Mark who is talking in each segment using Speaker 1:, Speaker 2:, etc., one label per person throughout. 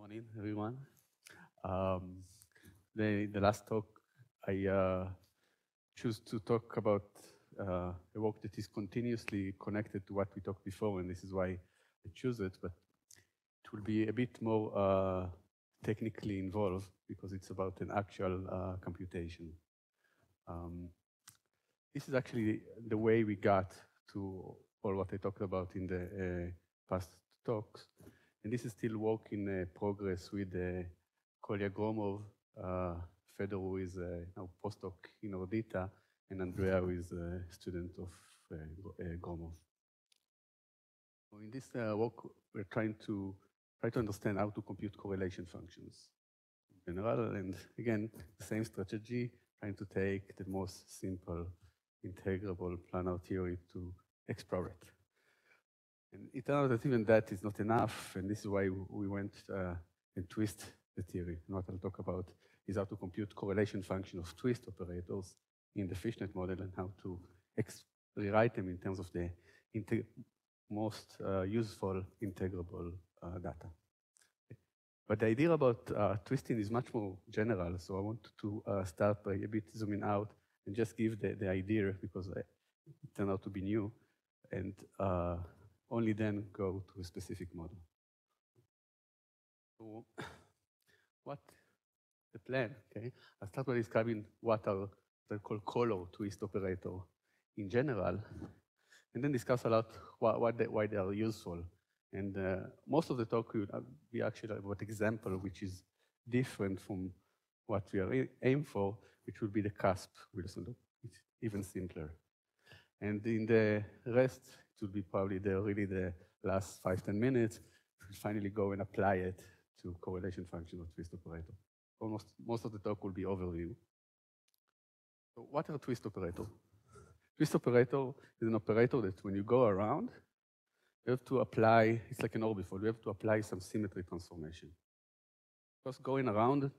Speaker 1: morning, everyone. Um, the, the last talk, I uh, choose to talk about uh, a work that is continuously connected to what we talked before, and this is why I choose it, but it will be a bit more uh, technically involved because it's about an actual uh, computation. Um, this is actually the way we got to all what I talked about in the uh, past talks. And this is still work in uh, progress with uh, Kolya Gromov, uh, Fedor, who is now postdoc in Nordita, and Andrea, who is a student of Gromov. So in this work, we're trying to try to understand how to compute correlation functions in general, and again, the same strategy, trying to take the most simple integrable planar theory to explore it. And it turned out that even that is not enough, and this is why we went uh, and twist the theory. And what I'll talk about is how to compute correlation function of twist operators in the fishnet model and how to rewrite them in terms of the most uh, useful integrable uh, data. But the idea about uh, twisting is much more general, so I want to uh, start by a bit zooming out and just give the, the idea because it turned out to be new, and uh, only then go to a specific model. So what the plan, okay? I'll start by describing what are they called color twist operator in general, and then discuss a lot what, they, why they are useful. And uh, most of the talk will be actually about example, which is different from what we are aim for, which will be the cusp Wilson. It's even simpler. And in the rest, will be probably the, really the last five, 10 minutes, we'll finally go and apply it to correlation function of twist operator. Almost most of the talk will be overview. So what are twist operator? Twist operator is an operator that when you go around, you have to apply, it's like an orbifold, you have to apply some symmetry transformation. Because going around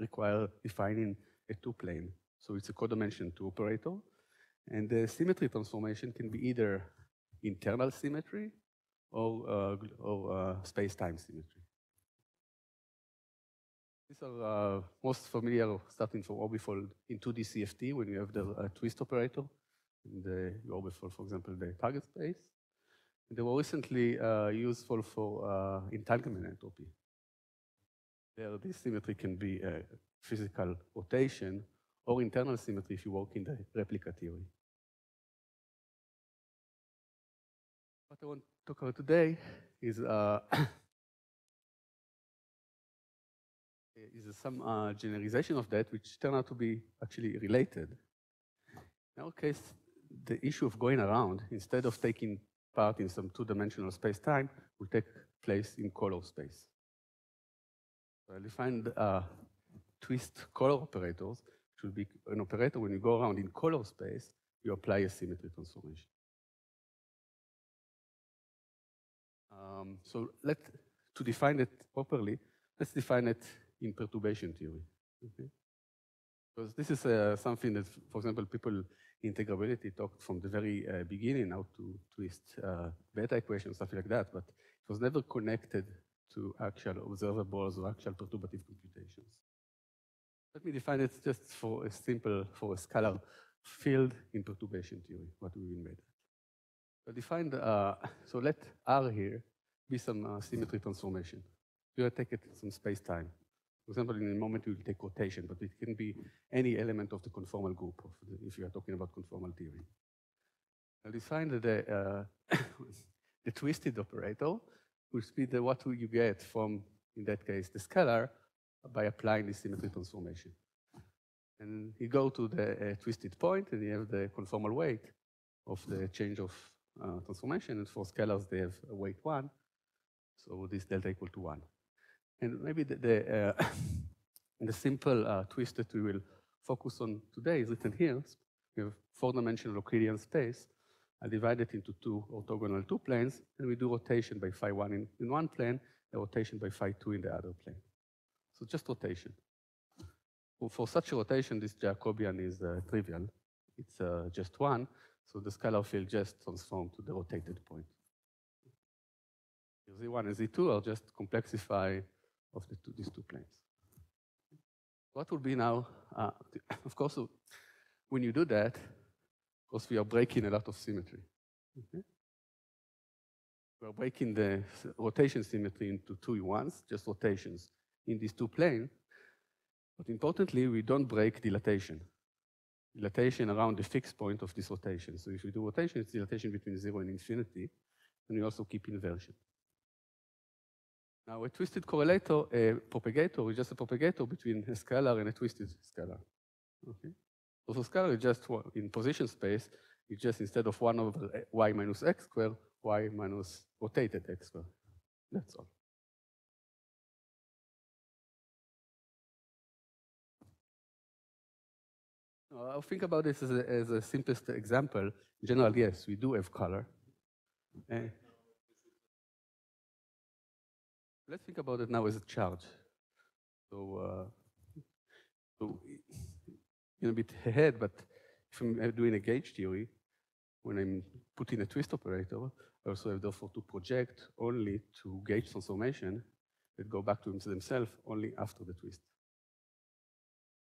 Speaker 1: require defining a two-plane. So it's a codimension two operator. And the symmetry transformation can be either internal symmetry or, uh, or uh, space-time symmetry. These are uh, most familiar starting from orbifold in 2D CFT when you have the twist operator in the orbifold, for example, the target space. And they were recently useful for entanglement entropy. There, this symmetry can be a physical rotation or internal symmetry if you work in the replica theory. What I want to talk about today is uh, is some uh, generalization of that, which turned out to be actually related. In our case, the issue of going around, instead of taking part in some two-dimensional space-time, will take place in color space. So I defined uh, twist color operators, should be an operator when you go around in color space, you apply a symmetry transformation. Um, so let to define it properly, let's define it in perturbation theory. Okay? Because this is uh, something that, for example, people in integrability talked from the very uh, beginning how to twist uh, Bethe equations, stuff like that, but it was never connected to actual observables or actual perturbative computations. Let me define it just for a simple, for a scalar field in perturbation theory, what we mean by that. So define uh, so let R here be some uh, symmetry transformation. You take it some space-time. For example, in a moment we will take rotation, but it can be any element of the conformal group the, if you are talking about conformal theory. I'll define the, uh, the twisted operator, which be the, what you get from, in that case, the scalar by applying the symmetry transformation. And you go to the uh, twisted point, and you have the conformal weight of the change of uh, transformation. And for scalars, they have weight 1. So this delta equal to 1. And maybe the, the, uh, the simple uh, twist that we will focus on today is written here. We have four-dimensional Euclidean space. I divide it into two orthogonal two planes, and we do rotation by phi 1 in, in one plane, and rotation by phi 2 in the other plane. So just rotation. Well, for such a rotation, this Jacobian is uh, trivial. It's uh, just one, so the scalar field just transforms to the rotated point. Z1 and Z2 are just complexify of the two, these two planes. What will be now, uh, of course, when you do that, of course, we are breaking a lot of symmetry. Okay? We are breaking the rotation symmetry into two ones, just rotations in these two planes. But importantly, we don't break dilatation. Dilatation around the fixed point of this rotation. So if we do rotation, it's dilatation between zero and infinity, and we also keep inversion. Now, a twisted correlator, a propagator, is just a propagator between a scalar and a twisted scalar. Okay? Also, scalar is just in position space, it's just instead of 1 over y minus x squared, y minus rotated x squared. That's all. I'll think about this as a, as a simplest example. In general, yes, we do have color. Uh, let's think about it now as a charge. So, uh, so in a bit ahead, but if I'm doing a gauge theory, when I'm putting a twist operator, I also have therefore to project only to gauge transformation that go back to themselves only after the twist.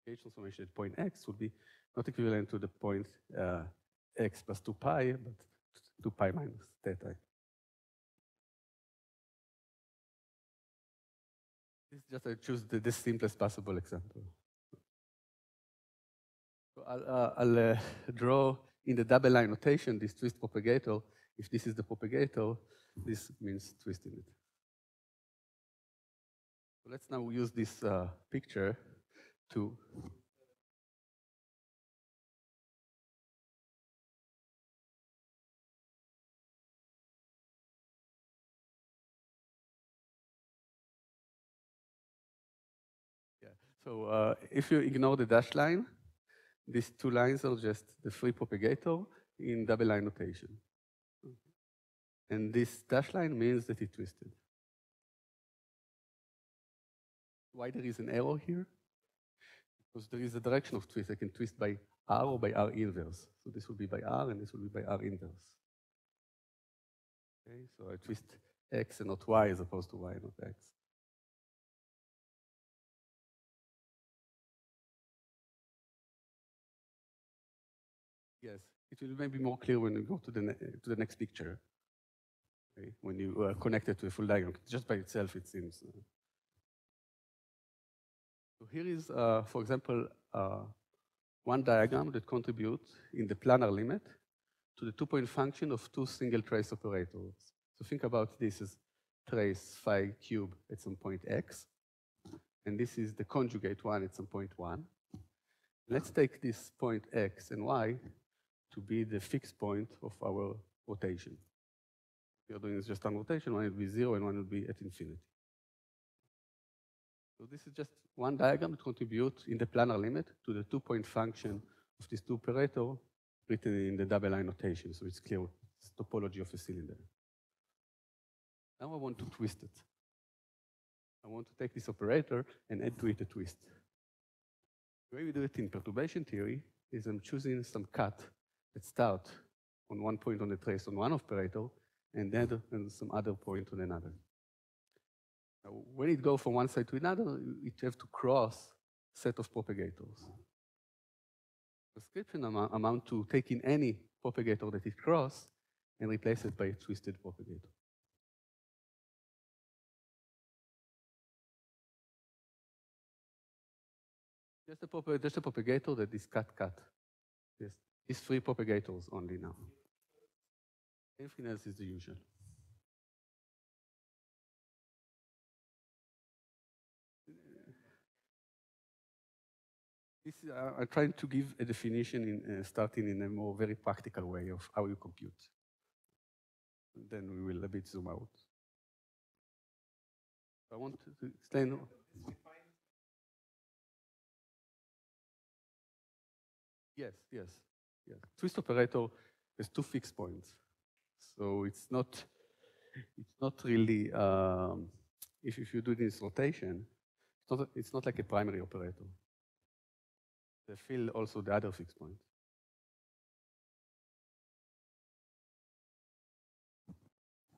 Speaker 1: Gauge transformation at point x would be not equivalent to the point uh, x plus 2 pi, but 2 pi minus theta. This is just I choose the, the simplest possible example. So I'll, uh, I'll uh, draw in the double line notation this twist propagator. If this is the propagator, this means twisting it. So let's now use this uh, picture to So uh, if you ignore the dashed line, these two lines are just the free propagator in double line notation. And this dashed line means that it twisted. Why there is an arrow here? Because there is a direction of twist. I can twist by R or by R inverse. So this will be by R and this will be by R inverse. Okay, so I twist X and not Y as opposed to Y and not X. it will maybe more clear when you go to the, to the next picture. Okay? When you connect it to a full diagram. Just by itself, it seems. Uh, so here is, uh, for example, uh, one diagram that contributes in the planar limit to the two-point function of two single trace operators. So think about this as trace phi cube at some point x, and this is the conjugate one at some point one. Let's take this point x and y to be the fixed point of our rotation. We are doing is just one rotation, one will be zero and one will be at infinity. So this is just one diagram that contributes in the planar limit to the two-point function of this two operator written in the double line notation, so it's clear it's topology of a cylinder. Now I want to twist it. I want to take this operator and add to it a twist. The way we do it in perturbation theory is I'm choosing some cut that start on one point on the trace on one operator and then on some other point on another. Now, when it goes from one side to another, it have to cross set of propagators. Description amount, amount to taking any propagator that it cross and replace it by a twisted propagator. Just a, propagator that is cut-cut. It's three propagators only now. Everything else is the usual. This, uh, I'm trying to give a definition in, uh, starting in a more very practical way of how you compute. And then we will a bit zoom out. I want to explain. Yes, yes. Yeah. Twist operator has two fixed points. So it's not, it's not really, um, if, if you do this rotation, it's not, it's not like a primary operator. They fill also the other fixed point.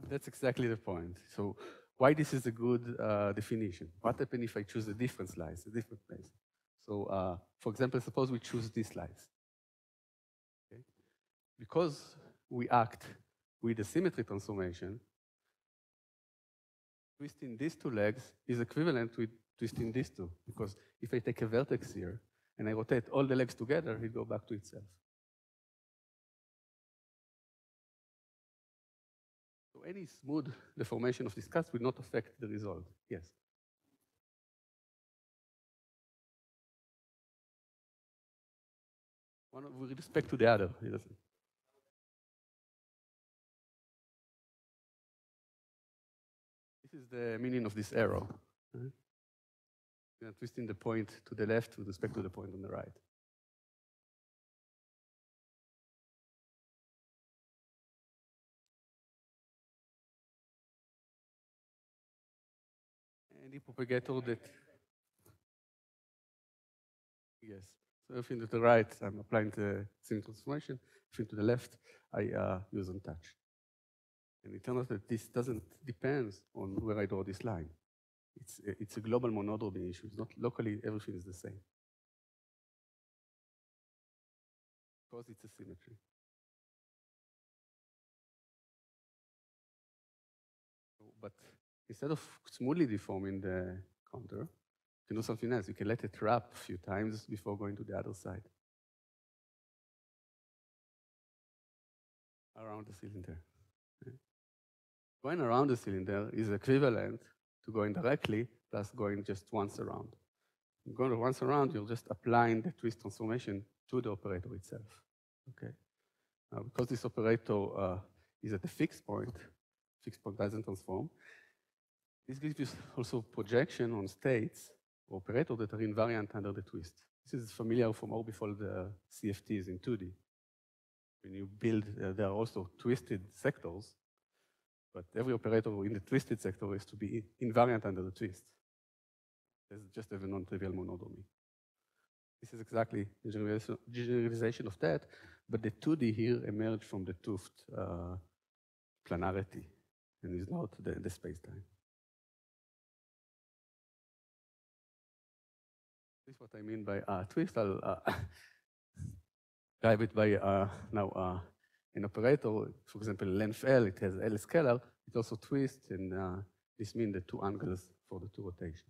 Speaker 1: That's exactly the point. So why this is a good uh, definition. What happens if I choose a different slice, a different place? So, uh, for example, suppose we choose this slice. Because we act with a symmetry transformation, twisting these two legs is equivalent with twisting these two. Because if I take a vertex here and I rotate all the legs together, it goes back to itself. So any smooth deformation of this cast will not affect the result. Yes. One with respect to the other. Is the meaning of this arrow. Right? We are twisting the point to the left with respect to the point on the right. Any propagator that, yes. So if into the right, I'm applying the same transformation. If into the left, I uh, use on touch. And it turns out that this doesn't depend on where I draw this line. It's a, it's a global monodromy issue. It's not locally, everything is the same. Because it's a symmetry. But instead of smoothly deforming the counter, you can do something else. You can let it wrap a few times before going to the other side. Around the cylinder. Going around the cylinder is equivalent to going directly plus going just once around. Going once around, you're just applying the twist transformation to the operator itself. Okay. Now, because this operator uh, is at a fixed point, fixed point doesn't transform, this gives you also projection on states or operators that are invariant under the twist. This is familiar from all orbifold uh, CFTs in 2D. When you build, uh, there are also twisted sectors, but every operator in the twisted sector is to be invariant under the twist. There's just a non-trivial monodromy. This is exactly the generalization of that, but the 2D here emerged from the 't Hooft uh, planarity and is not the, the space-time. This is what I mean by uh, twist. I'll uh, drive it by uh, now uh, an operator. For example, length L, it has L scalar. It also twists, and uh, this means the two angles for the two rotations.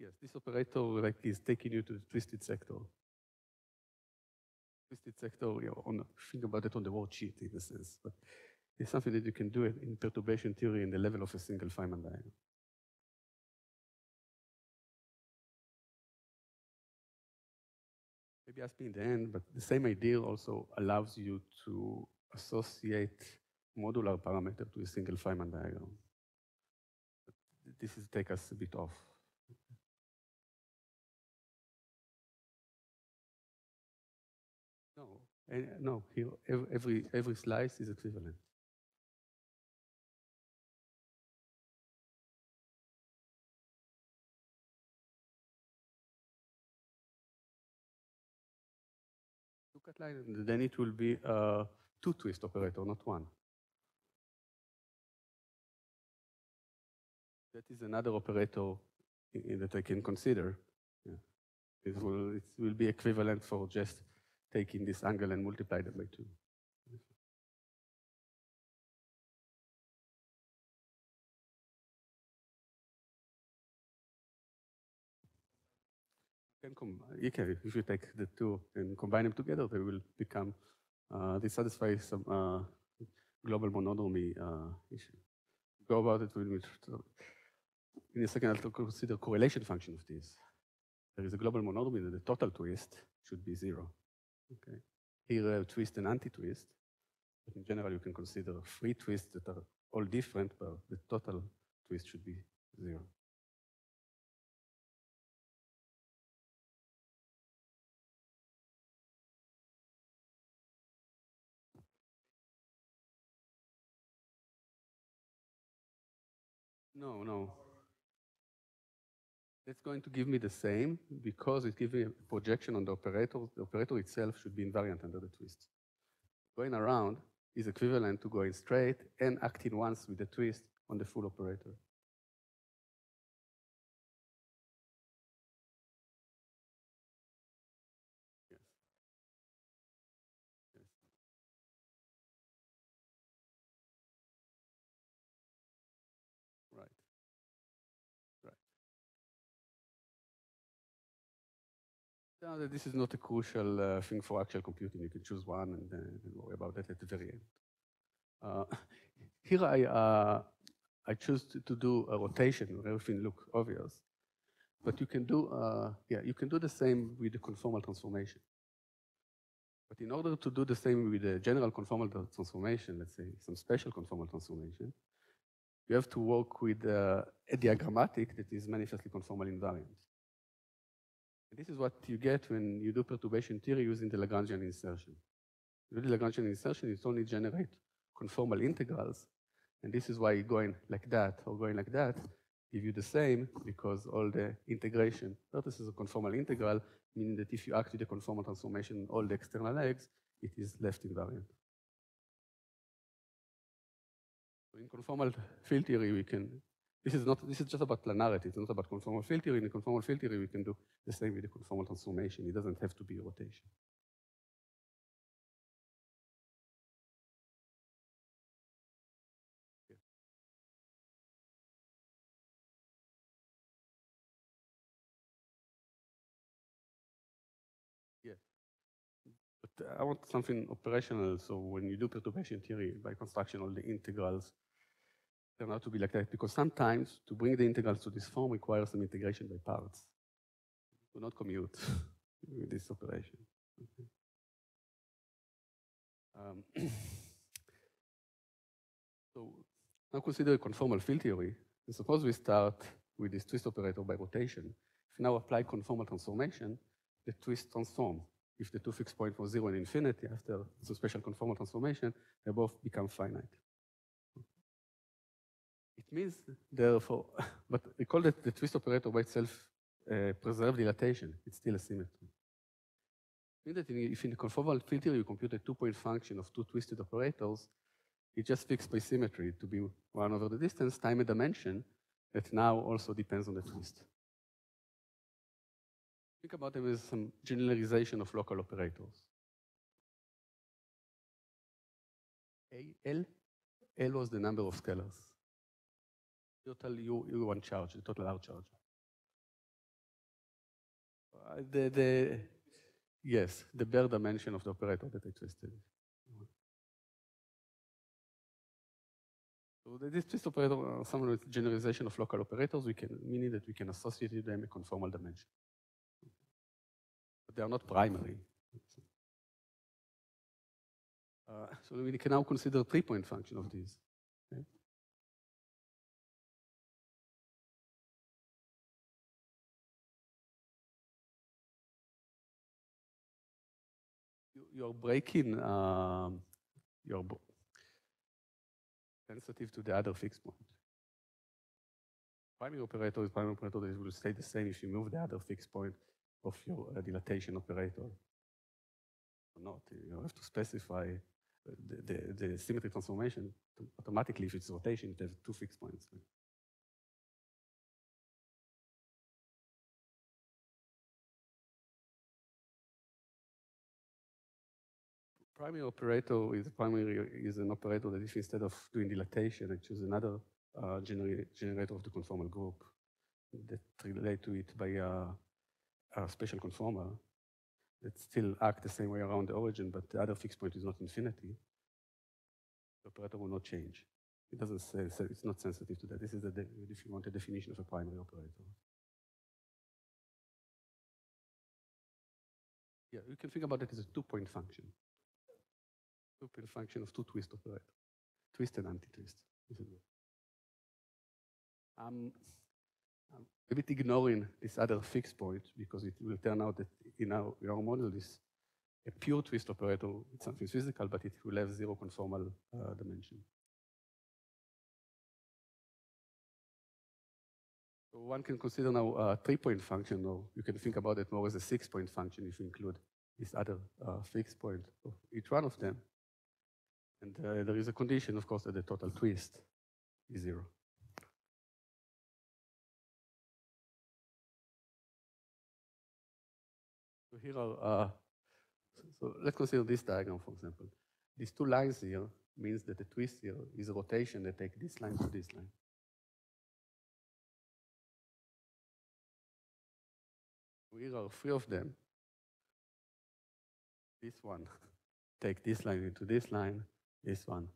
Speaker 1: Yes, this operator like is taking you to the twisted sector. Twisted sector, on, think about it on the worldsheet in a sense, but it's something that you can do in perturbation theory in the level of a single Feynman diagram. Maybe ask me in the end, but the same idea also allows you to associate modular parameter to a single Feynman diagram. But this is take us a bit off. No, eh, no. Here, every every slice is equivalent. Look at line, and then it will be a two twist operator, not one. That is another operator that I can consider. Yeah. It will it will be equivalent for just taking this angle and multiply them by two. Can com can, if you take the two and combine them together, they will become, uh, they satisfy some uh, global monodromy uh, issue. Go about it with, in a second, I'll consider correlation function of this. There is a global monodromy that the total twist should be zero. Okay. Here, uh, twist and anti-twist. But in general, you can consider three twists that are all different, but the total twist should be zero. No, no. It's going to give me the same because it gives me a projection on the operator. The operator itself should be invariant under the twist. Going around is equivalent to going straight and acting once with the twist on the full operator. Now, this is not a crucial uh, thing for actual computing. You can choose one and then worry about that at the very end. Uh, here I, uh, I choose to, to, do a rotation where everything looks obvious. But you can do, uh, yeah, you can do the same with the conformal transformation. But in order to do the same with the general conformal transformation, let's say some special conformal transformation, you have to work with uh, a diagrammatic that is manifestly conformal invariant. This is what you get when you do perturbation theory using the Lagrangian insertion. Do the Lagrangian insertion, it only generate conformal integrals, and this is why going like that or going like that give you the same because all the integration this is a conformal integral, meaning that if you act with a conformal transformation all the external legs, it is left invariant. In conformal field theory, we can, this is not, this is just about planarity, it's not about conformal field theory. In conformal field theory, we can do the same with the conformal transformation. It doesn't have to be a rotation. Yeah. But uh, I want something operational. So when you do perturbation theory by construction, all the integrals turn out to be like that. Because sometimes to bring the integrals to this form requires some integration by parts. Do not commute with this operation. Okay. Um, so now consider a conformal field theory. And suppose we start with this twist operator by rotation. If now apply conformal transformation, the twist transform if the two fixed points were zero and infinity after some special conformal transformation, they both become finite. It means, therefore, but recall that the twist operator by itself uh, preserves dilatation. It's still a symmetry. It means that if in the conformal field theory you compute a two-point function of two twisted operators, it just fixed by symmetry to be 1 over the distance time a dimension that now also depends on the twist. Think about them as some generalization of local operators. A, L, L was the number of scalars. Total U, U1 charge, the total R charge. Uh, the, the, yes, the bare dimension of the operator that I twisted. So this twist operator, uh, some generalization of local operators, we can, meaning that we can associate them a conformal dimension but they are not primary. Uh, so we can now consider three-point function of these. You, are breaking, um, you're sensitive to the other fixed point. Primary operator is primary operator that will stay the same if you move the other fixed point of your uh, dilatation operator or not. You have to specify uh, the, the, the symmetry transformation automatically if it's rotation, it has two fixed points. Primary operator is primary is an operator that if instead of doing dilatation, I choose another uh, generator of the conformal group that relate to it by a special conformer that still act the same way around the origin, but the other fixed point is not infinity, the operator will not change. It doesn't say, it's not sensitive to that. This is the, if you want a definition of a primary operator. Yeah, you can think about it as a two-point function. Two-point function of two twist operator. Twist and anti-twist. Um, a bit ignoring this other fixed point because it will turn out that in our, in our model is a pure twist operator. It's something physical, but it will have zero conformal uh, dimension. So one can consider now a three-point function, or you can think about it more as a six-point function if you include this other uh, fixed point of each one of them. And uh, there is a condition, of course, that the total twist is zero. So here are, uh, so let's consider this diagram, for example. These two lines here means that the twist here is a rotation that take this line to this line. Here are three of them. This one, take this line into this line, this one,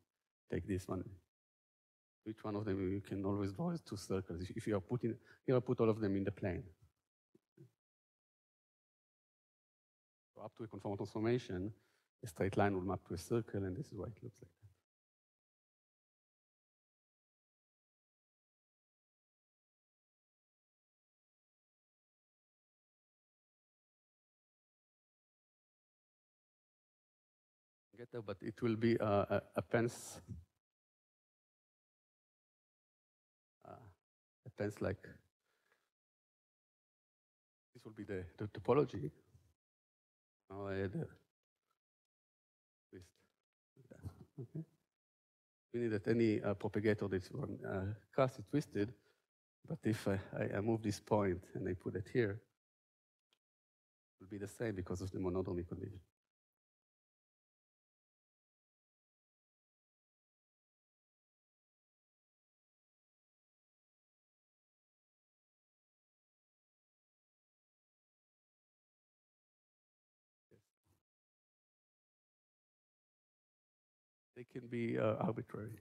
Speaker 1: take this one. Which one of them you can always draw as two circles. If you are putting, here I put all of them in the plane. So up to a conformal transformation, a straight line will map to a circle, and this is what it looks like. But it will be uh, a, pence, uh, a pence like this will be the, the topology. Add a twist. Okay. Meaning that any uh, propagator that's one uh, cast is twisted, but if I, I, I move this point and I put it here, it will be the same because of the monodromy condition. They can be uh, arbitrary.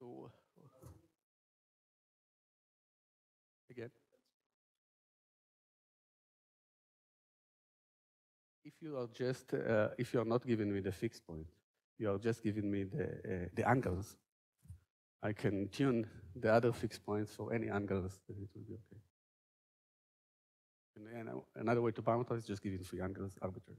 Speaker 1: So, again, if you are just, uh, if you are not giving me the fixed point, you are just giving me the, uh, the angles, I can tune the other fixed points for any angles, and it will be okay. And, and another way to parameterize is just giving three angles arbitrary.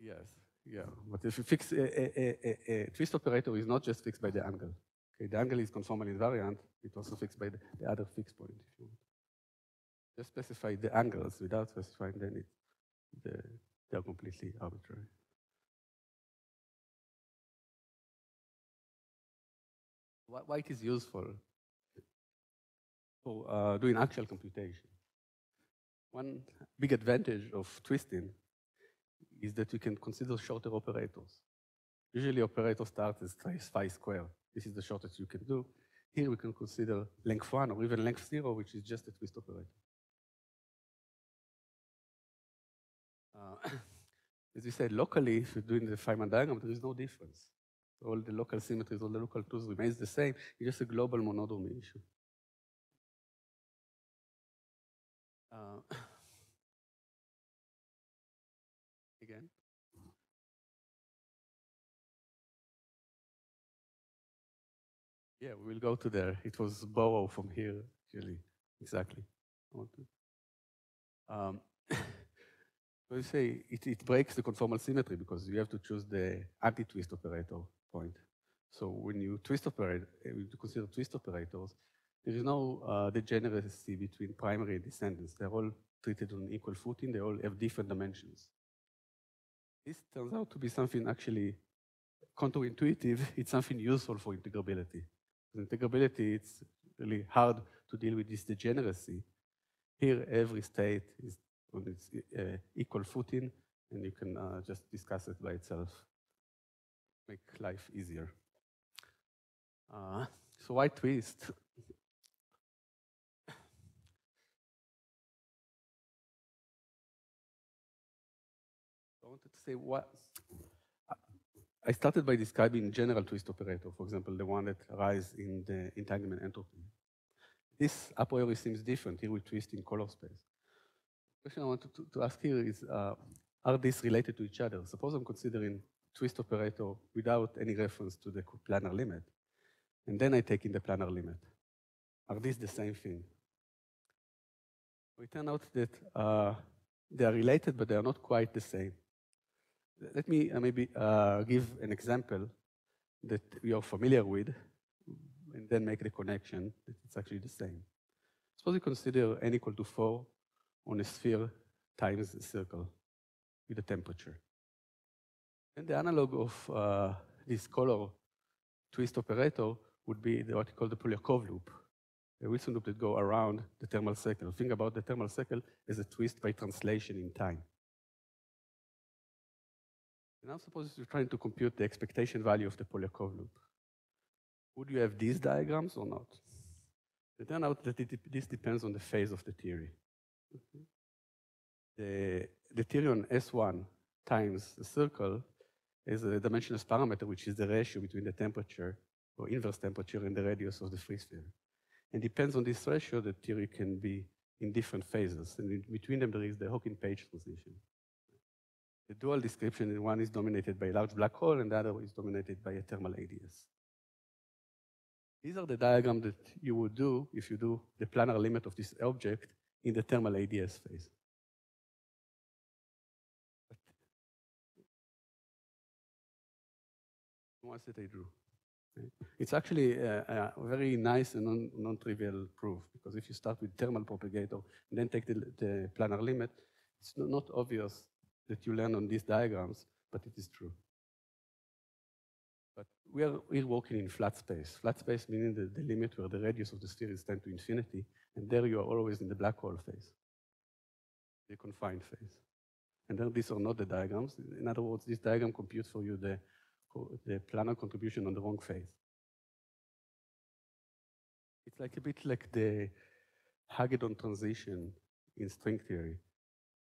Speaker 1: Yes, yeah. But if you fix a, a, a, a, twist operator is not just fixed by the angle. Okay, the angle is conformal invariant. It's also fixed by the, the other fixed point. If you want. Just specify the angles without specifying then it, the, they are completely arbitrary. Why, why it is useful for uh, doing actual computation. One big advantage of twisting is that we can consider shorter operators. Usually operator starts as phi square. This is the shortest you can do. Here we can consider length one or even length zero, which is just a twist operator. Uh, as we said, locally, if you're doing the Feynman diagram, there is no difference. All the local symmetries, all the local tools remains the same. It's just a global monodromy issue. Uh, Yeah, we will go to there. It was borrowed from here, actually. Exactly. Um, so you say it, it breaks the conformal symmetry because you have to choose the anti-twist operator point. So when you twist operate, uh, you consider twist operators, there is no uh, degeneracy between primary and descendants. They're all treated on equal footing. They all have different dimensions. This turns out to be something actually counterintuitive. It's something useful for integrability. Integrability, it's really hard to deal with this degeneracy. Here, every state is on its uh, equal footing, and you can uh, just discuss it by itself. Make life easier. Uh, so why twist? I wanted to say what I started by describing general twist operator, for example, the one that arises in the entanglement entropy. This a priori seems different. Here we twist in color space. The question I wanted to, to ask here is, uh, are these related to each other? Suppose I'm considering twist operator without any reference to the planar limit, and then I take in the planar limit. Are these the same thing? We turn out that uh, they are related, but they are not quite the same. Let me uh, maybe uh, give an example that we are familiar with and then make the connection that it's actually the same. Suppose you consider n equal to 4 on a sphere times a circle with a temperature. And the analog of uh, this color twist operator would be the, what we call the Polyakov loop, a Wilson loop that go around the thermal cycle. Think about the thermal cycle as a twist by translation in time. Now suppose you're trying to compute the expectation value of the Polyakov loop. Would you have these diagrams or not? It turns out that it, this depends on the phase of the theory. Okay. The, the theory on S1 times the circle is a dimensionless parameter, which is the ratio between the temperature or inverse temperature and the radius of the free sphere. And depends on this ratio, the theory can be in different phases. And in between them, there is the Hawking-Page transition. The dual description, one is dominated by a large black hole and the other is dominated by a thermal ADS. These are the diagrams that you would do if you do the planar limit of this object in the thermal ADS phase. But ones that I drew. It's actually a, a very nice and non-trivial proof because if you start with thermal propagator and then take the, the planar limit, it's not obvious that you learn on these diagrams, but it is true. But we are we're working in flat space. Flat space meaning the, the limit where the radius of the sphere is 10 to infinity, and there you are always in the black hole phase, the confined phase. And then these are not the diagrams. In other words, this diagram computes for you the, the planar contribution on the wrong phase. It's like a bit like the Hagedorn transition in string theory.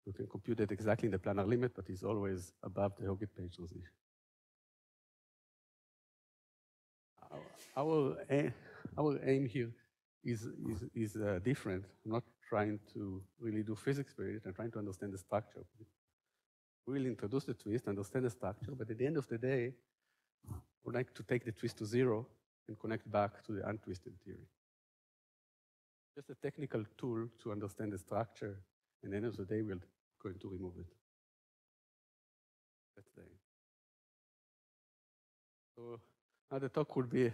Speaker 1: You can compute it exactly in the planar limit, but it's always above the Hawking-Page transition. Our, our, aim here is, is, is uh, different. I'm not trying to really do physics with it, I'm trying to understand the structure. We will introduce the twist, understand the structure, but at the end of the day, we'd like to take the twist to zero and connect back to the untwisted theory. Just a technical tool to understand the structure, and at the end of the day, we're going to remove it. That's the. So now the talk will be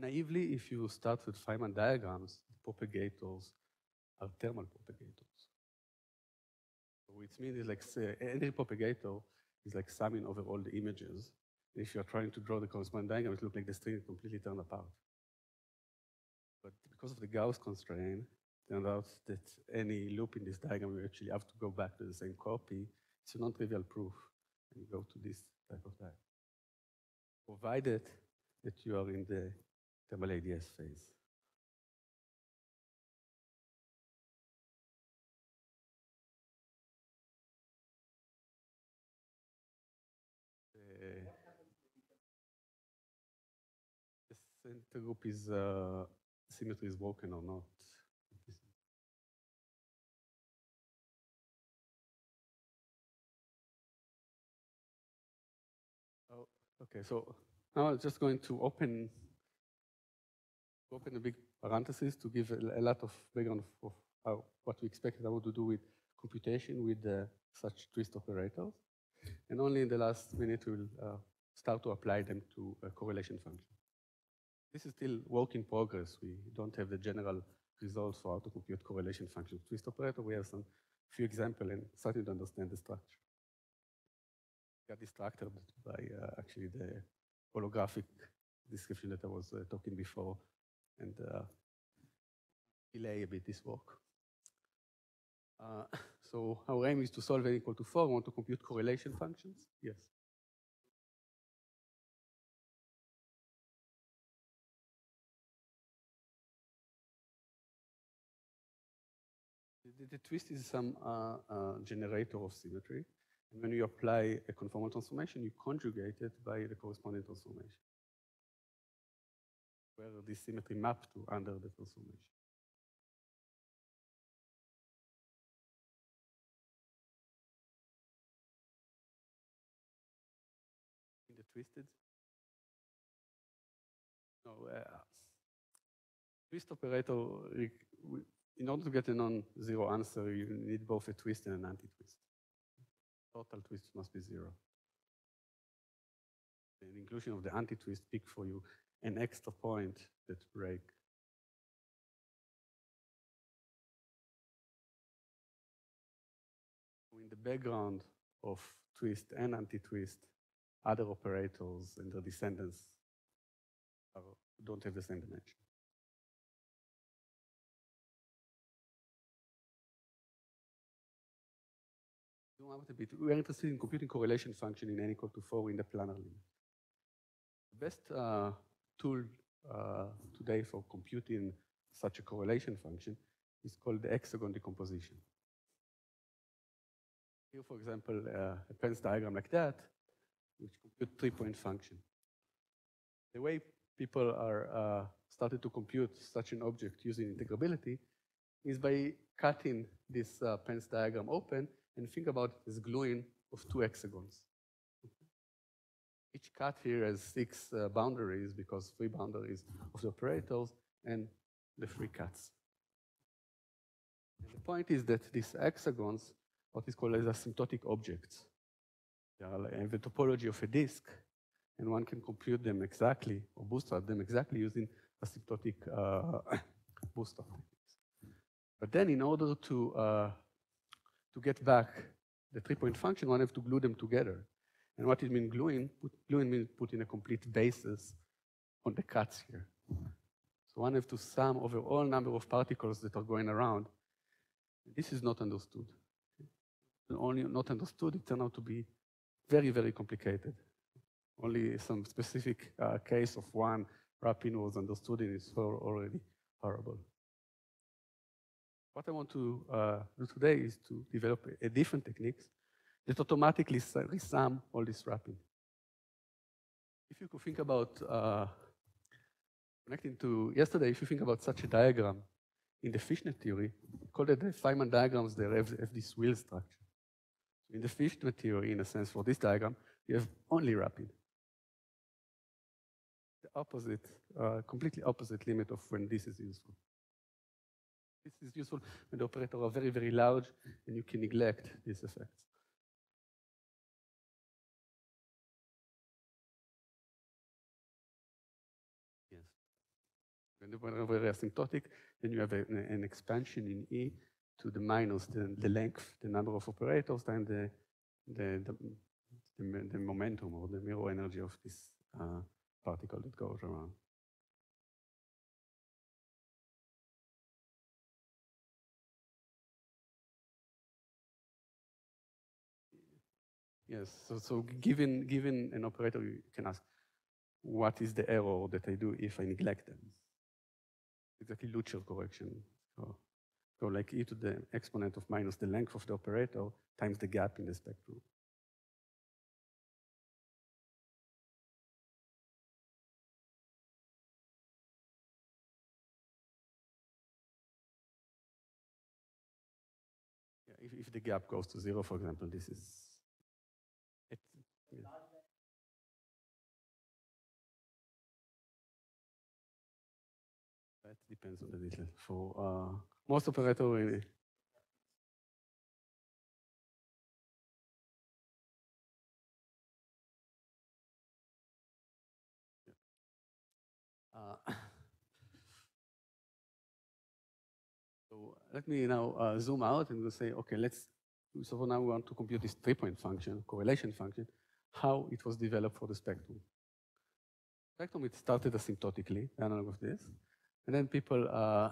Speaker 1: naively, if you start with Feynman diagrams, propagators are thermal propagators. Which means like say, any propagator is like summing over all the images. If you're trying to draw the corresponding diagram, it looks like the string is completely turned apart. But because of the Gauss constraint, it turned out that any loop in this diagram, you actually have to go back to the same copy. It's a non-trivial proof, and you go to this type of diagram. Provided that you are in the thermal ADS phase. The group is uh, symmetry is broken or not. Oh, okay, so now I'm just going to open open a big parenthesis to give a, a lot of background of, how, what we expected how to do with computation with uh, such twist operators. And only in the last minute we'll uh, start to apply them to a correlation function. This is still work in progress. We don't have the general results for how to compute correlation function twist operator. We have some few examples and starting to understand the structure. Got distracted by uh, actually the holographic description that I was uh, talking before and uh, delay a bit this work. Uh, so our aim is to solve n equal to 4. We want to compute correlation functions. Yes. The, the twist is some uh, uh, generator of symmetry. And when you apply a conformal transformation, you conjugate it by the corresponding transformation, where this symmetry map to under the transformation. In the twisted? No, uh, twist operator, in order to get a non-zero answer, you need both a twist and an anti-twist. Total twist must be zero. The inclusion of the anti-twist pick for you an extra point that break. In the background of twist and anti-twist, other operators and their descendants are, don't have the same dimension. A bit. We are interested in computing correlation function in n equal to 4 in the planar limit. The best uh, tool uh, today for computing such a correlation function is called the hexagon decomposition. Here, for example, uh, a pants diagram like that, which compute three-point function. The way people are uh, started to compute such an object using integrability is by cutting this uh, pants diagram open and think about this gluing of two hexagons. Each cut here has six uh, boundaries because three boundaries of the operators and the three cuts. And the point is that these hexagons, what is called as asymptotic objects, they are like the topology of a disk, and one can compute them exactly or bootstrap them exactly using asymptotic uh, bootstrap. But then in order to, uh, to get back the three-point function, one has to glue them together. And what it means gluing? Put, gluing means putting a complete basis on the cuts here. So one has to sum over all number of particles that are going around. This is not understood. Only not understood, it turned out to be very, very complicated. Only some specific uh, case of one wrapping was understood and it's already horrible. What I want to uh, do today is to develop a, different techniques that automatically resum all this wrapping. If you could think about uh, connecting to yesterday, if you think about such a diagram in the fishnet theory, called it the Feynman diagrams, they have, have this wheel structure. So in the fishnet theory, in a sense, for this diagram, you have only wrapping. The opposite, uh, completely opposite limit of when this is useful. This is useful when the operators are very, very large and you can neglect these effects. Yes. When are very asymptotic, then you have a, an expansion in E to the minus the, the length, the number of operators, times the, the, the, the, the momentum or the mirror energy of this uh, particle that goes around. Yes, so, so given, given an operator, you can ask, what is the error that I do if I neglect them? exactly Lüscher correction. So, so like e to the exponent of minus the length of the operator times the gap in the spectrum. If, the gap goes to zero, for example, this is yeah. That depends on the detail. For uh, most operator. Uh, so let me now uh, zoom out and we'll say, okay, let's, so for now we want to compute this three-point function, correlation function, how it was developed for the spectrum. Spectrum, it started asymptotically, analog of this. And then people, uh,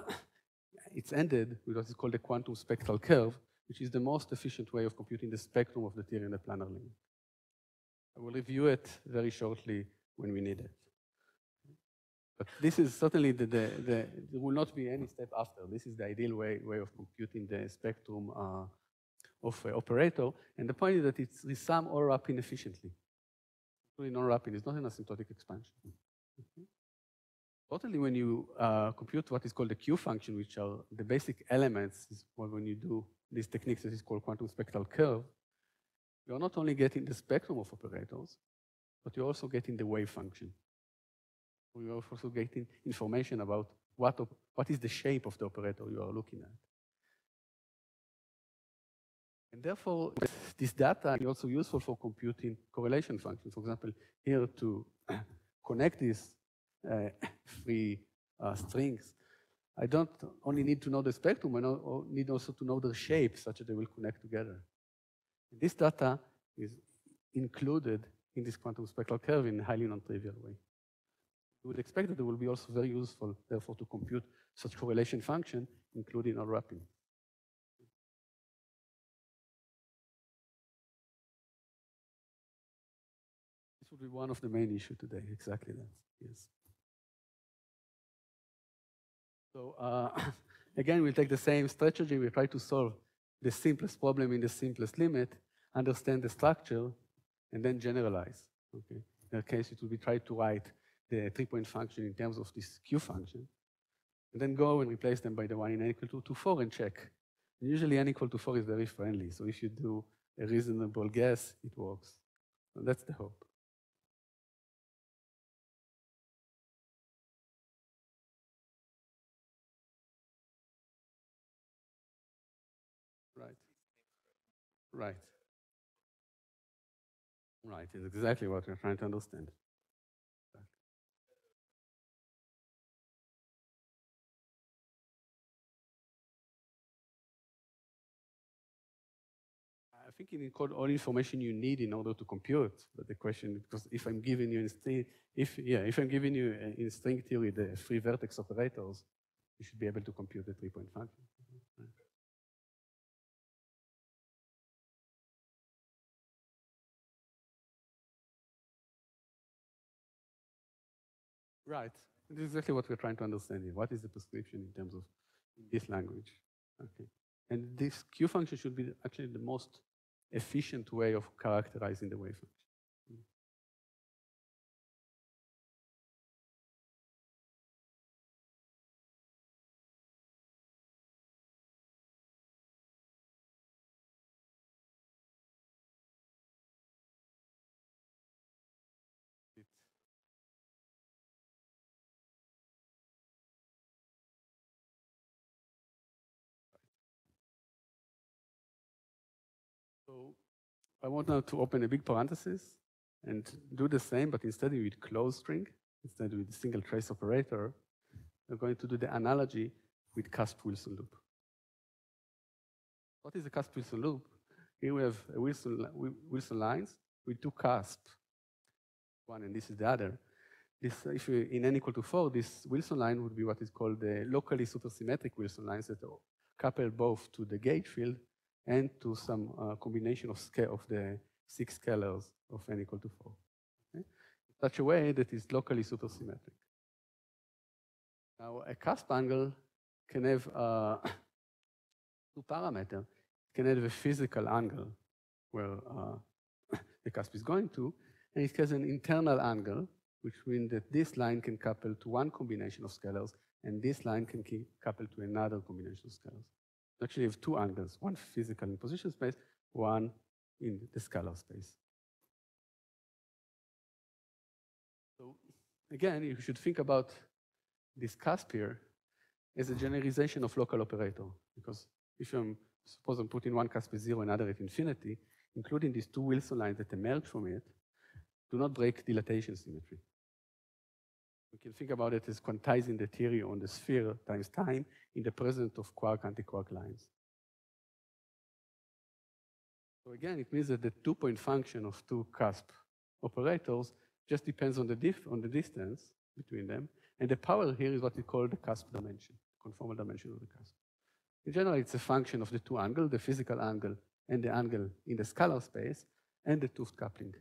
Speaker 1: it's ended with what is called the quantum spectral curve, which is the most efficient way of computing the spectrum of the theory in the planar limit. I will review it very shortly when we need it. But this is certainly the, the, the there will not be any step after. This is the ideal way, way of computing the spectrum uh, of uh, operator. And the point is that it's resum all wrapping efficiently. Really non-wrapping, it's not an asymptotic expansion. Mm -hmm. Totally, when you uh, compute what is called the Q function, which are the basic elements, when you do these techniques, this is called quantum spectral curve, you're not only getting the spectrum of operators, but you're also getting the wave function. You're also getting information about what, what is the shape of the operator you are looking at. And therefore, this data is also useful for computing correlation functions. For example, here to connect these uh, three uh, strings, I don't only need to know the spectrum, I need also to know their shape such that they will connect together. This data is included in this quantum spectral curve in a highly non-trivial way. We would expect that it will be also very useful, therefore, to compute such correlation function, including our wrapping. Be one of the main issues today, exactly that, yes. So uh, again, we'll take the same strategy. We try to solve the simplest problem in the simplest limit, understand the structure, and then generalize. Okay. In that case, it will be try to write the three-point function in terms of this Q function, and then go and replace them by the one in n equal to, to 4 and check. And usually n equal to 4 is very friendly, so if you do a reasonable guess, it works. So that's the hope. Right. Right, is exactly what we're trying to understand. I think you need all information you need in order to compute. But the question, because if I'm giving you in if yeah, if I'm giving you uh, in string theory the three vertex operators, you should be able to compute the three-point function. Right. This is exactly what we're trying to understand here. What is the prescription in terms of this language? Okay. And this Q function should be actually the most efficient way of characterizing the wave function. I want now to open a big parenthesis and do the same, but instead with closed string, instead with single trace operator, we're going to do the analogy with cusp-Wilson loop. What is a cusp-Wilson loop? Here we have Wilson, Wilson lines with two cusps, one and this is the other. This, if we, in n equal to 4, this Wilson line would be what is called the locally supersymmetric Wilson lines that are couple both to the gauge field and to some uh, combination of, scale of the six scalars of n equal to 4. Okay? In such a way that is locally supersymmetric. Now, a cusp angle can have uh, two parameters. It can have a physical angle where uh, the cusp is going to, and it has an internal angle, which means that this line can couple to one combination of scalars, and this line can couple to another combination of scalars actually have two angles, one physical in position space, one in the scalar space. So again, you should think about this cusp here as a generalization of local operator, because if I'm, suppose I'm putting one cusp at zero, another at infinity, including these two Wilson lines that emerge from it, do not break dilatation symmetry. We can think about it as quantizing the theory on the sphere times time in the presence of quark-antiquark lines. So again, it means that the two-point function of two cusp operators just depends on the, diff on the distance between them. And the power here is what we call the cusp dimension, conformal dimension of the cusp. In general, it's a function of the two angles, the physical angle and the angle in the scalar space, and the 't Hooft coupling.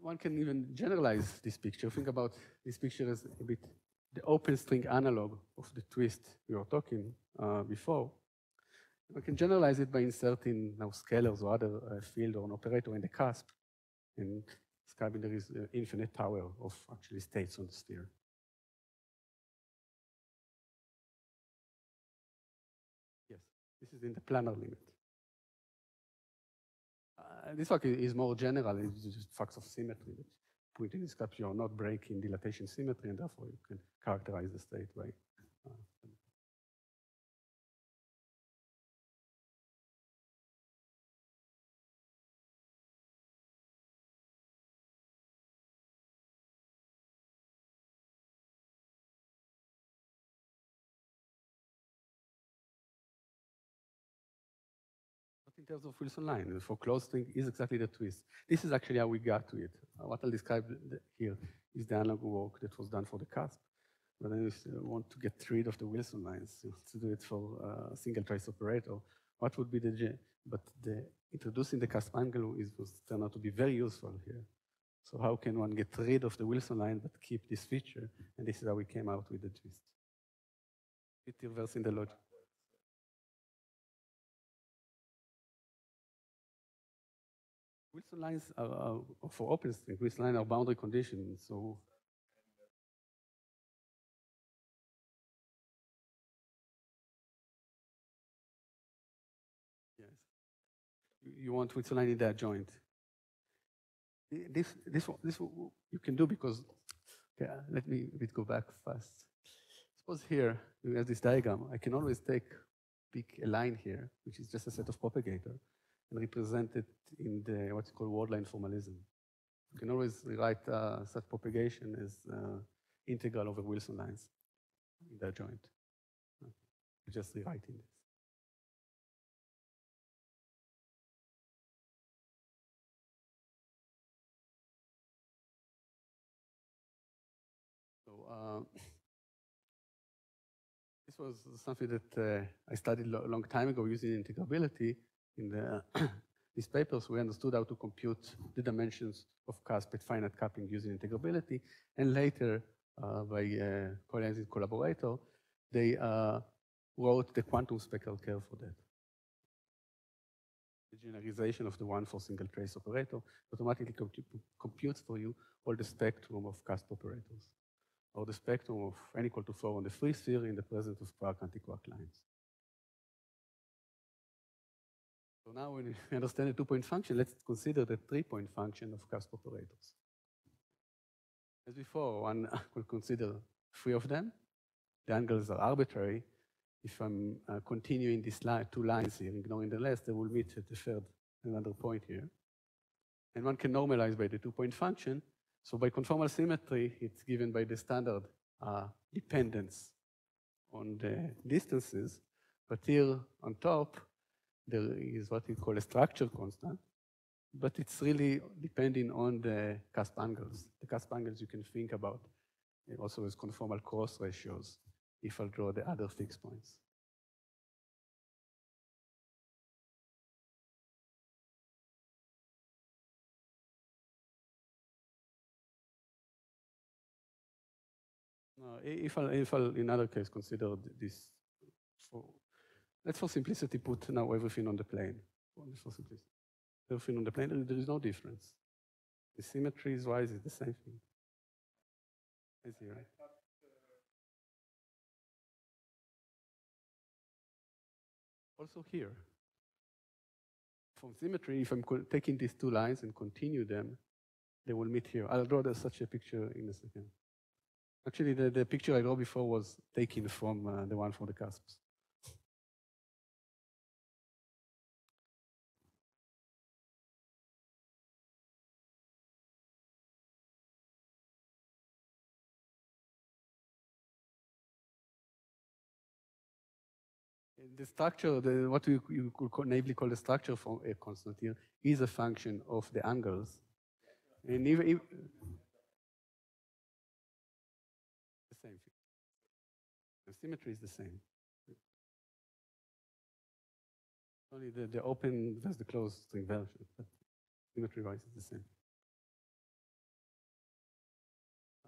Speaker 1: One can even generalize this picture. Think about this picture as a bit the open string analog of the twist we were talking uh, before. We can generalize it by inserting now scalars or other uh, field or an operator in the cusp and describing there is an infinite tower of actually states on the sphere. Yes, this is in the planar limit. Uh, this work is more general, it's just facts of symmetry. point in this capture, you're not breaking dilatation symmetry, and therefore you can characterize the state by uh, in terms of Wilson line. For closed string is exactly the twist. This is actually how we got to it. Uh, what I'll describe here is the analog work that was done for the cusp. But then if you want to get rid of the Wilson lines, to do it for a single trace operator, what would be the, J? but the introducing the cusp angle is, was turned out to be very useful here. So how can one get rid of the Wilson line but keep this feature? And this is how we came out with the twist. It reversing the logic. Wilson lines are, are for open string. Wilson lines are boundary conditions. So yes, you, want Wilson line in the adjoint. This this this you can do because okay. Let me let go back fast. Suppose here we have this diagram. I can always take pick a line here, which is just a set of propagator and represent it in the what's called worldline formalism. You can always write uh, such propagation as uh, integral over Wilson lines in the adjoint. Okay. Just rewriting this. So uh, this was something that uh, I studied a long time ago using integrability in the, these papers, we understood how to compute the dimensions of cusp at finite coupling using integrability. And later, uh, by uh, collaborator, they uh, wrote the quantum spectral curve for that. The generalization of the one for single trace operator automatically computes for you all the spectrum of cusp operators, or the spectrum of n equal to 4 on the three sphere in the presence of quark anti-quark lines. So now when we understand a two-point function, let's consider the three-point function of cusp operators. As before, one will consider three of them. The angles are arbitrary. If I'm uh, continuing these line, two lines here, ignoring the last, they will meet at the third, another point here. And one can normalize by the two-point function. So by conformal symmetry, it's given by the standard uh, dependence on the distances. But here on top, there is what we call a structure constant, but it's really depending on the cusp angles. The cusp angles you can think about also as conformal cross ratios if I draw the other fixed points. If I, if I, in other case, consider this for Let's for simplicity put now everything on the plane. For simplicity. Everything on the plane, there is no difference. The symmetry is wise, it's the same thing. Is here. Also here. From symmetry, if I'm taking these two lines and continue them, they will meet here. I'll draw such a picture in a second. Actually, the, the picture I drew before was taken from uh, the one for the cusps. The structure, the, what we, you could naively call the structure for a constant here, is a function of the angles. And even, even the same thing. The symmetry is the same. Only the, the open versus the closed string version, but symmetry-wise is the same.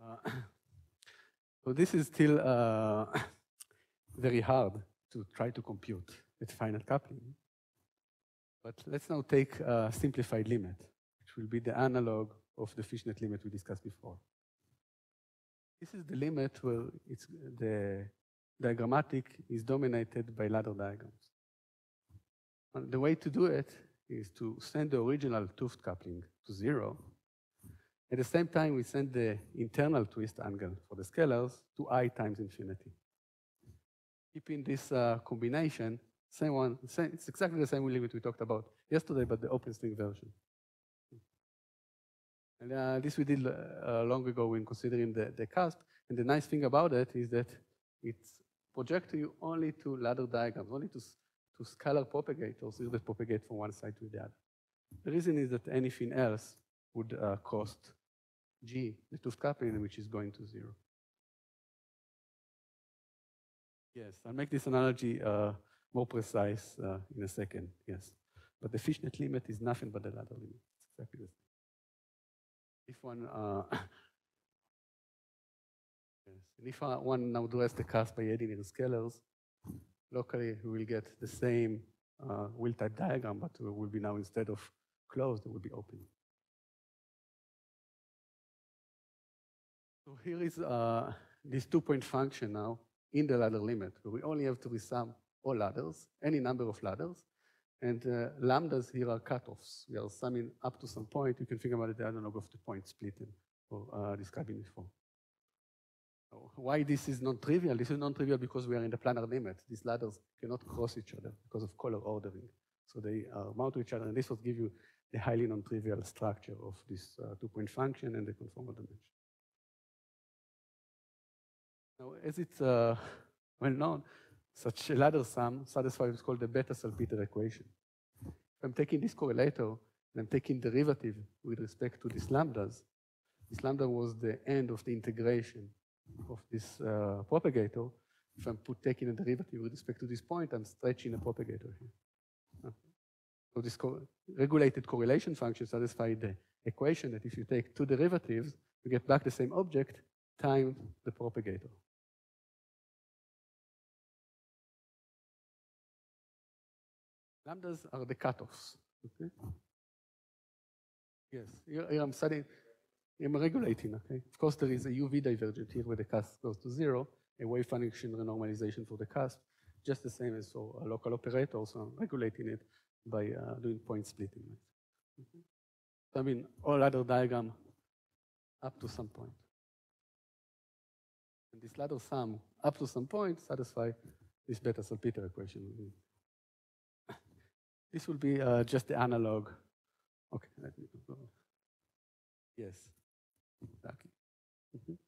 Speaker 1: Uh, so this is still uh, very hard to try to compute with finite coupling. But let's now take a simplified limit, which will be the analog of the fishnet limit we discussed before. This is the limit where it's the diagrammatic is dominated by ladder diagrams. And the way to do it is to send the original 't Hooft coupling to zero At the same time, we send the internal twist angle for the scalars to i times infinity. Keeping this uh, combination, same one, same, it's exactly the same limit we talked about yesterday, but the OpenString version. And uh, this we did uh, long ago when considering the, the cusp. And the nice thing about it is that it's projects you only to ladder diagrams, only to, to scalar propagators that propagate from one side to the other. The reason is that anything else would uh, cost g, the 't Hooft coupling, which is going to zero. Yes, I'll make this analogy uh, more precise uh, in a second, yes. But the fishnet limit is nothing but the ladder limit. It's exactly the same. If one, uh, yes, and if uh, one now draws the cusp by adding in scalars, locally we will get the same uh, wheel-type diagram, but it will be now instead of closed, it will be open. So here is uh, this two-point function now in the ladder limit, we only have to resum all ladders, any number of ladders, and uh, lambdas here are cutoffs. We are summing up to some point. You can think about it the analog of the point splitting or uh, describing before. Why this is non-trivial? This is non-trivial because we are in the planar limit. These ladders cannot cross each other because of color ordering. So they are to each other, and this will give you the highly non-trivial structure of this uh, two-point function and the conformal dimension. Now, as it's uh, well known, such a ladder sum satisfies what's called the Bethe-Salpeter equation. If I'm taking this correlator and I'm taking derivative with respect to these lambdas, this lambda was the end of the integration of this uh, propagator. If I'm put, taking a derivative with respect to this point, I'm stretching a propagator here. So this co regulated correlation function satisfies the equation that if you take two derivatives, you get back the same object times the propagator. Lambdas are the cutoffs. Okay? Yes, here, here I'm studying, I'm regulating. Okay, of course there is a UV divergent here where the cusp goes to zero, a wave function renormalization for the cusp, just the same as for a local operator. So I'm regulating it by uh, doing point splitting. Okay. So I mean all other diagram up to some point. And this ladder sum up to some point satisfy this Bethe-Salpeter equation. This will be uh, just the analog. Okay, let me go. Yes, exactly. Mm -hmm.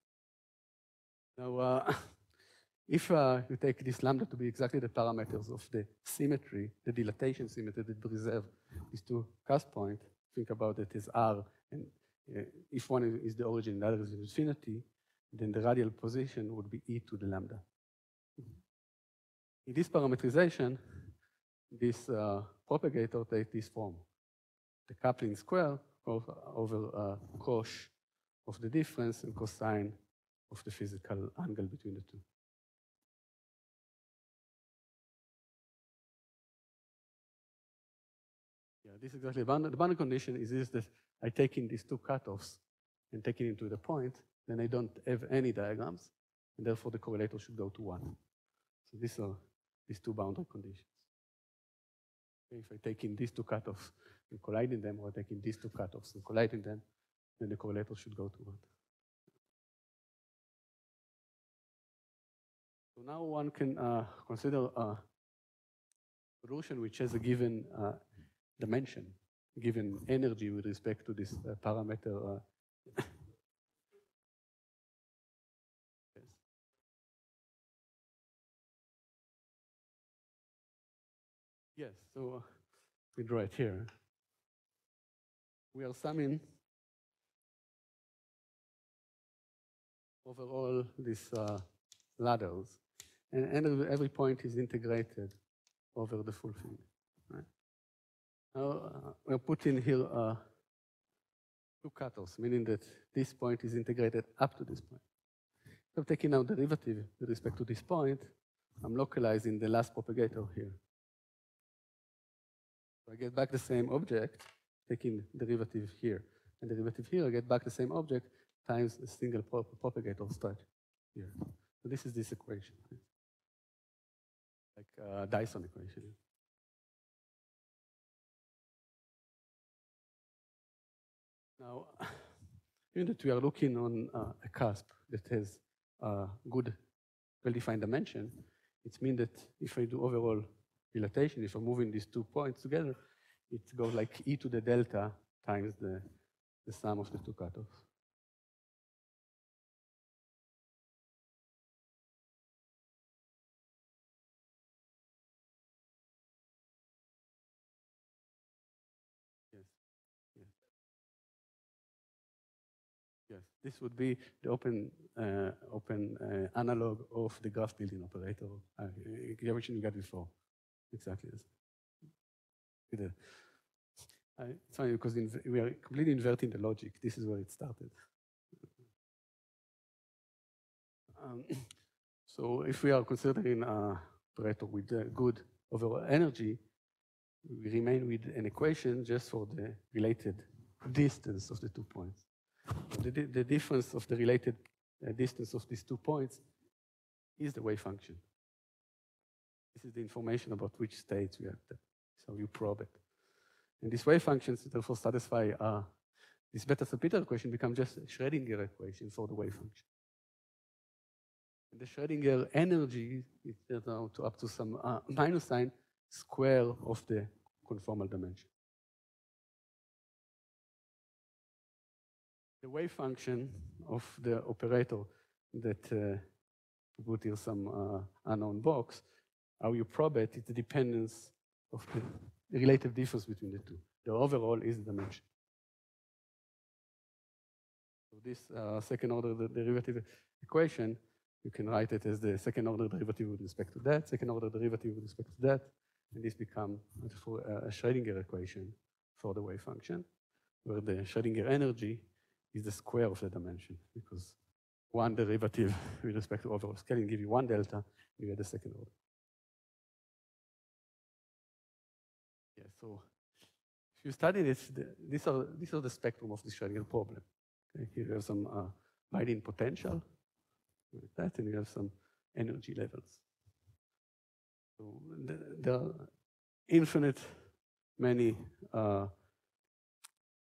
Speaker 1: Now, uh, if uh, you take this lambda to be exactly the parameters of the symmetry, the dilatation symmetry that preserve these two cusp points, think about it as R, and uh, if one is the origin, the other is infinity, then the radial position would be e to the lambda. In this parametrization, this uh, propagator takes this form. The coupling square over, over uh, cosh of the difference and cosine of the physical angle between the two. Yeah, this is exactly the boundary, the boundary condition is this that I take in these two cutoffs and take it into the point, then I don't have any diagrams, and therefore the correlator should go to one. So these are these two boundary conditions. If I take in these two cutoffs and colliding them, or taking these two cutoffs and colliding them, then the correlator should go to one. So now one can uh, consider a solution which has a given uh, dimension, given energy with respect to this uh, parameter Yes, so we draw it here. We are summing over all these uh, ladders, and, and, every point is integrated over the full thing. Right? Now uh, we're putting here uh, two cutoffs, meaning that this point is integrated up to this point. So I'm taking now derivative with respect to this point. I'm localizing the last propagator here. So I get back the same object, taking derivative here. And derivative here, I get back the same object times a single propagator stretch here. So this is this equation. Like uh, Dyson equation. Now, Given that we are looking on uh, a cusp that has a good, well-defined dimension, it means that if I do overall dilatation, if I'm moving these two points together, it goes like e to the delta times the, the sum of the two cutoffs. Yes, this would be the open uh, open uh, analog of the graph building operator, uh, you got before. Exactly. Yes. Uh, it's funny because we are completely inverting the logic. This is where it started. Um, so if we are considering a operator with good overall energy, we remain with an equation just for the related distance of the two points. The, the difference of the related uh, distance of these two points is the wave function. This is the information about which states we have. So you probe it. And these wave functions therefore satisfy uh, this Bethe-Salpeter equation become just a Schrodinger equation for the wave function. And the Schrodinger energy is to up to some uh, minus sign square of the conformal dimension. the wave function of the operator that uh, put here some uh, unknown box, how you probe it, it's the dependence of the relative difference between the two. The overall is the dimension. So this uh, second order derivative equation, you can write it as the second order derivative with respect to that, second order derivative with respect to that, and this becomes a Schrodinger equation for the wave function, where the Schrodinger energy is the square of the dimension because one derivative with respect to overall scaling give you one delta, you get the second order. So if you study this, the, these are these are the spectrum of the Schrodinger problem. Okay, here you have some uh, binding potential, like that, and you have some energy levels. So there are infinite many uh,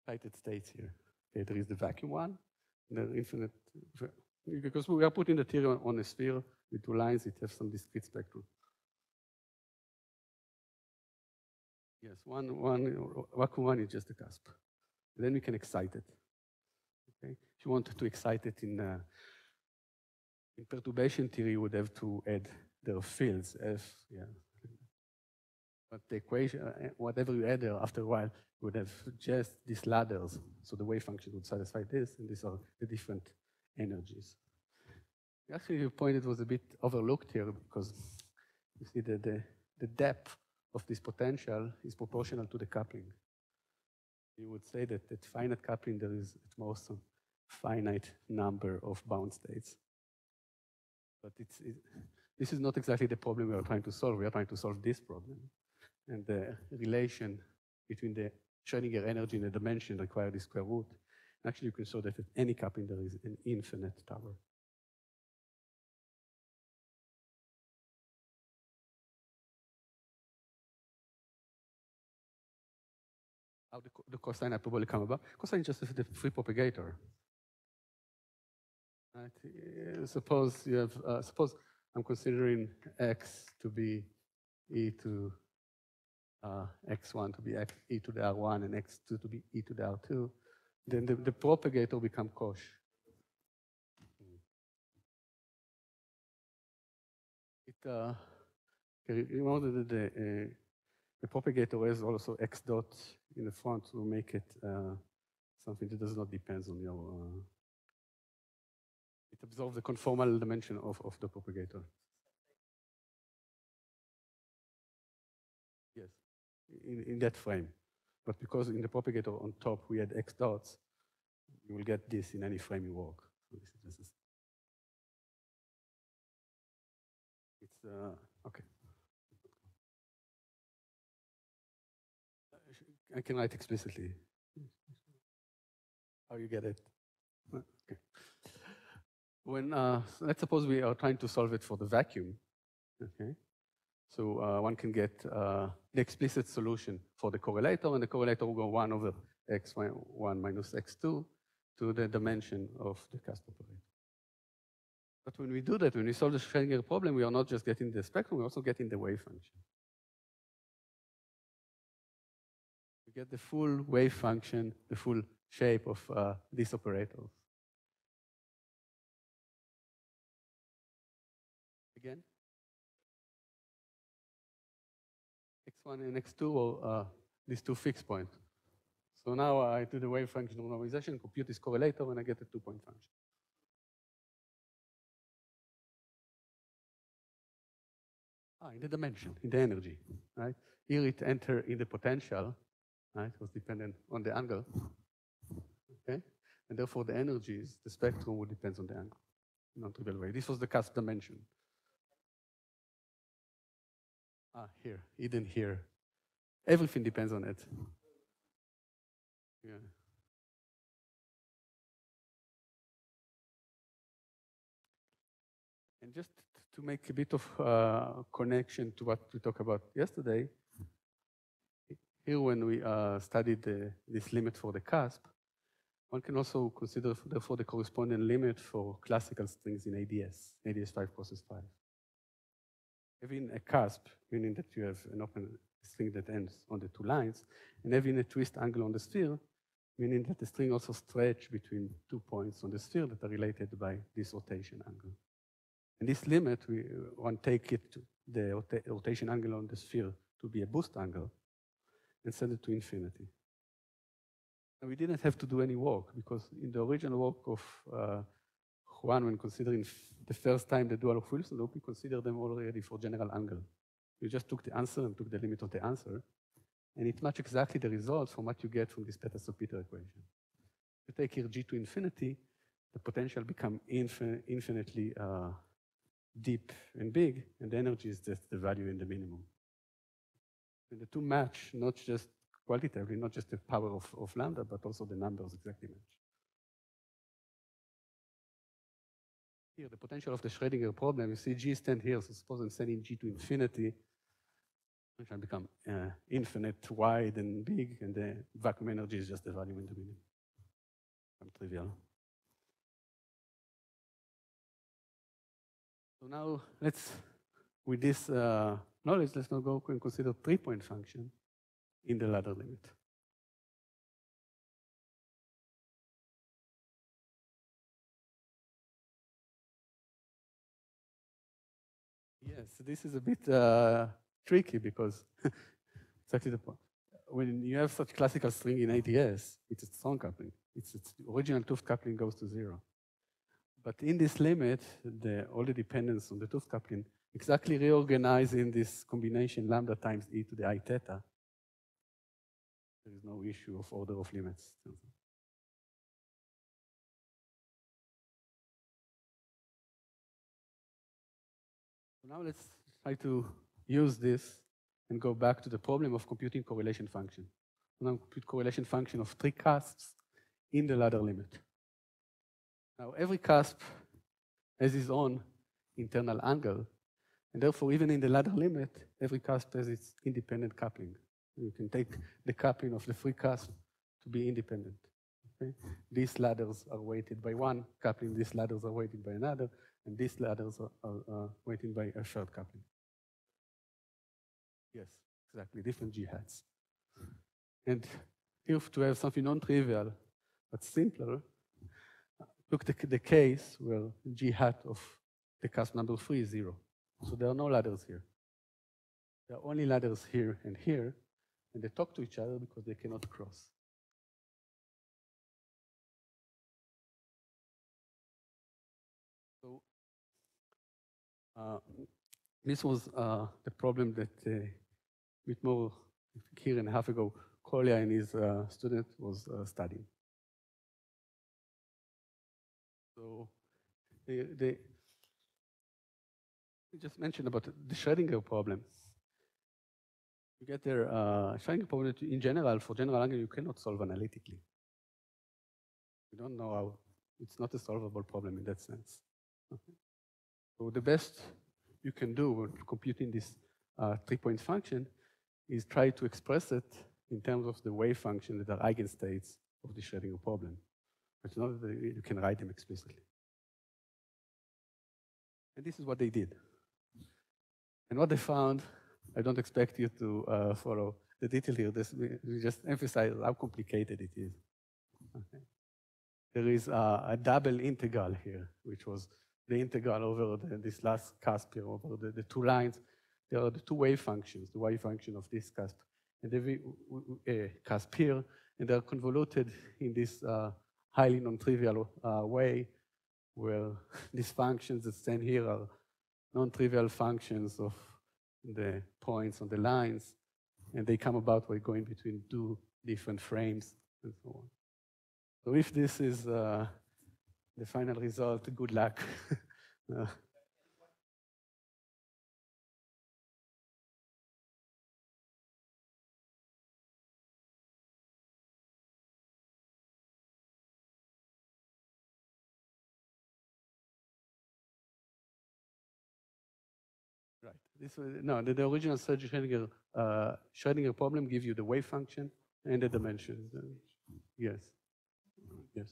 Speaker 1: excited states here. Okay, there is the vacuum one, the infinite, because we are putting the theory on a sphere with two lines, it has some discrete spectrum. Yes, one, one, vacuum one is just a cusp. Then we can excite it. Okay? If you want to excite it in, uh, in perturbation theory, you would have to add their fields, F, yeah. But the equation, uh, whatever you add there, after a while, would have just these ladders. So the wave function would satisfy this, and these are the different energies. Actually, your point it was a bit overlooked here because you see that the, the depth of this potential is proportional to the coupling. You would say that at finite coupling, there is at most a finite number of bound states. But it's, it, this is not exactly the problem we are trying to solve. We are trying to solve this problem. And the relation between the Schrodinger energy and the dimension require the square root. Actually, you can show that at any coupling there is an infinite tower. How the, the cosine hyperbolic come about? Cosine is just the free propagator. Right. Suppose you have, uh, suppose I'm considering x to be e to uh, x1 to be x, e to the r1 and x2 to be e to the r2, then the, the propagator become cosh. It, uh, remember that the, uh, the propagator has also x dot in the front to make it uh, something that does not depend on your, uh, it absorbs the conformal dimension of, of the propagator. Yes, in, in that frame. But because in the propagator on top we had x dots, you will get this in any frame you work. So this is it's uh, I can write explicitly. How you get it? Okay. When uh, let's suppose we are trying to solve it for the vacuum. Okay. So uh, one can get uh, the explicit solution for the correlator, and the correlator will go 1 over x1 minus x2. to the dimension of the cusp operator. But when we do that, when we solve the Schrödinger problem, we are not just getting the spectrum, we're also getting the wave function. Get the full wave function, the full shape of uh, these operators. Again? x1 and x2 or uh, these two fixed points. So now I do the wave function normalization, compute this correlator, and I get a two-point function. Ah, in the dimension, in the energy, right? Here it enter in the potential, right? It was dependent on the angle, okay? And therefore the energies, the spectrum would depend on the angle, non-trivial way. This was the cusp dimension. Ah, here, hidden here. Everything depends on it. Yeah. And just to make a bit of uh, connection to what we talked about yesterday, here when we uh, studied the, this limit for the cusp, one can also consider therefore the corresponding limit for classical strings in ADS, ADS 5 process 5. Having a cusp, meaning that you have an open string that ends on the two lines, and having a twist angle on the sphere, meaning that the string also stretch between two points on the sphere that are related by this rotation angle. And this limit, we to take it the rota rotation angle on the sphere to be a boost angle and send it to infinity. And we didn't have to do any work because in the original work of uh, Juan, when considering the first time the dual of Wilson loop, we considered them already for general angle. We just took the answer and took the limit of the answer, and it matches exactly the results from what you get from this Peter equation. You take here g to infinity, the potential become infin infinitely uh, deep and big, and the energy is just the value in the minimum. And the two match not just qualitatively, not just the power of, of lambda, but also the numbers exactly match. Here, the potential of the Schrödinger problem, you see G stand here, so suppose I'm sending G to infinity, which can become uh, infinite, wide, and big, and the vacuum energy is just the value in the. Some trivial. So now let's, with this uh, knowledge, let's now go and consider three-point function in the ladder limit. Yes, this is a bit uh, tricky because exactly the point. When you have such classical string in ADS, it's a strong coupling. It's, it's original 't Hooft coupling goes to zero. But in this limit, the, all the dependence on the 't Hooft coupling exactly reorganizing this combination lambda times e to the i theta. There is no issue of order of limits. So now let's try to use this and go back to the problem of computing correlation function. Now compute correlation function of three cusps in the ladder limit. Now every cusp has its own internal angle, and therefore even in the ladder limit, every cusp has its independent coupling. You can take the coupling of the free cusps to be independent. Okay? These ladders are weighted by one coupling, these ladders are weighted by another, and these ladders are, are, weighted by a third coupling. Yes, exactly, different G hats. And if to have something non-trivial, but simpler, look the, the case where g hat of the cusp number three is zero. So there are no ladders here. There are only ladders here and here, and they talk to each other because they cannot cross. So uh, this was uh, the problem that uh, bit more year and a half ago, Kolya and his uh, student was uh, studying. So they, just mentioned about the Schrödinger problem. You get there, uh, Schrödinger problem in general, for general angle, you cannot solve analytically. You don't know how, it's not a solvable problem in that sense. Okay. So the best you can do when computing this uh, three-point function is try to express it in terms of the wave function that are eigenstates of the Schrödinger problem. But not that you can write them explicitly. And this is what they did. And what they found, I don't expect you to uh, follow the detail here. This, we just emphasize how complicated it is. Okay. There is a, a, double integral here, which was the integral over the, this last cusp here, over the, the, two lines. There are the two wave functions, the wave function of this cusp and the uh, cusp here, and they are convoluted in this uh, highly non-trivial uh, way, where these functions that stand here are non-trivial functions of the points on the lines, and they come about by going between two different frames and so on. So if this is uh, the final result, good luck. uh, This was, no, the, the original Schrodinger, uh, Schrodinger problem gives you the wave function and the dimensions. Yes. Yes.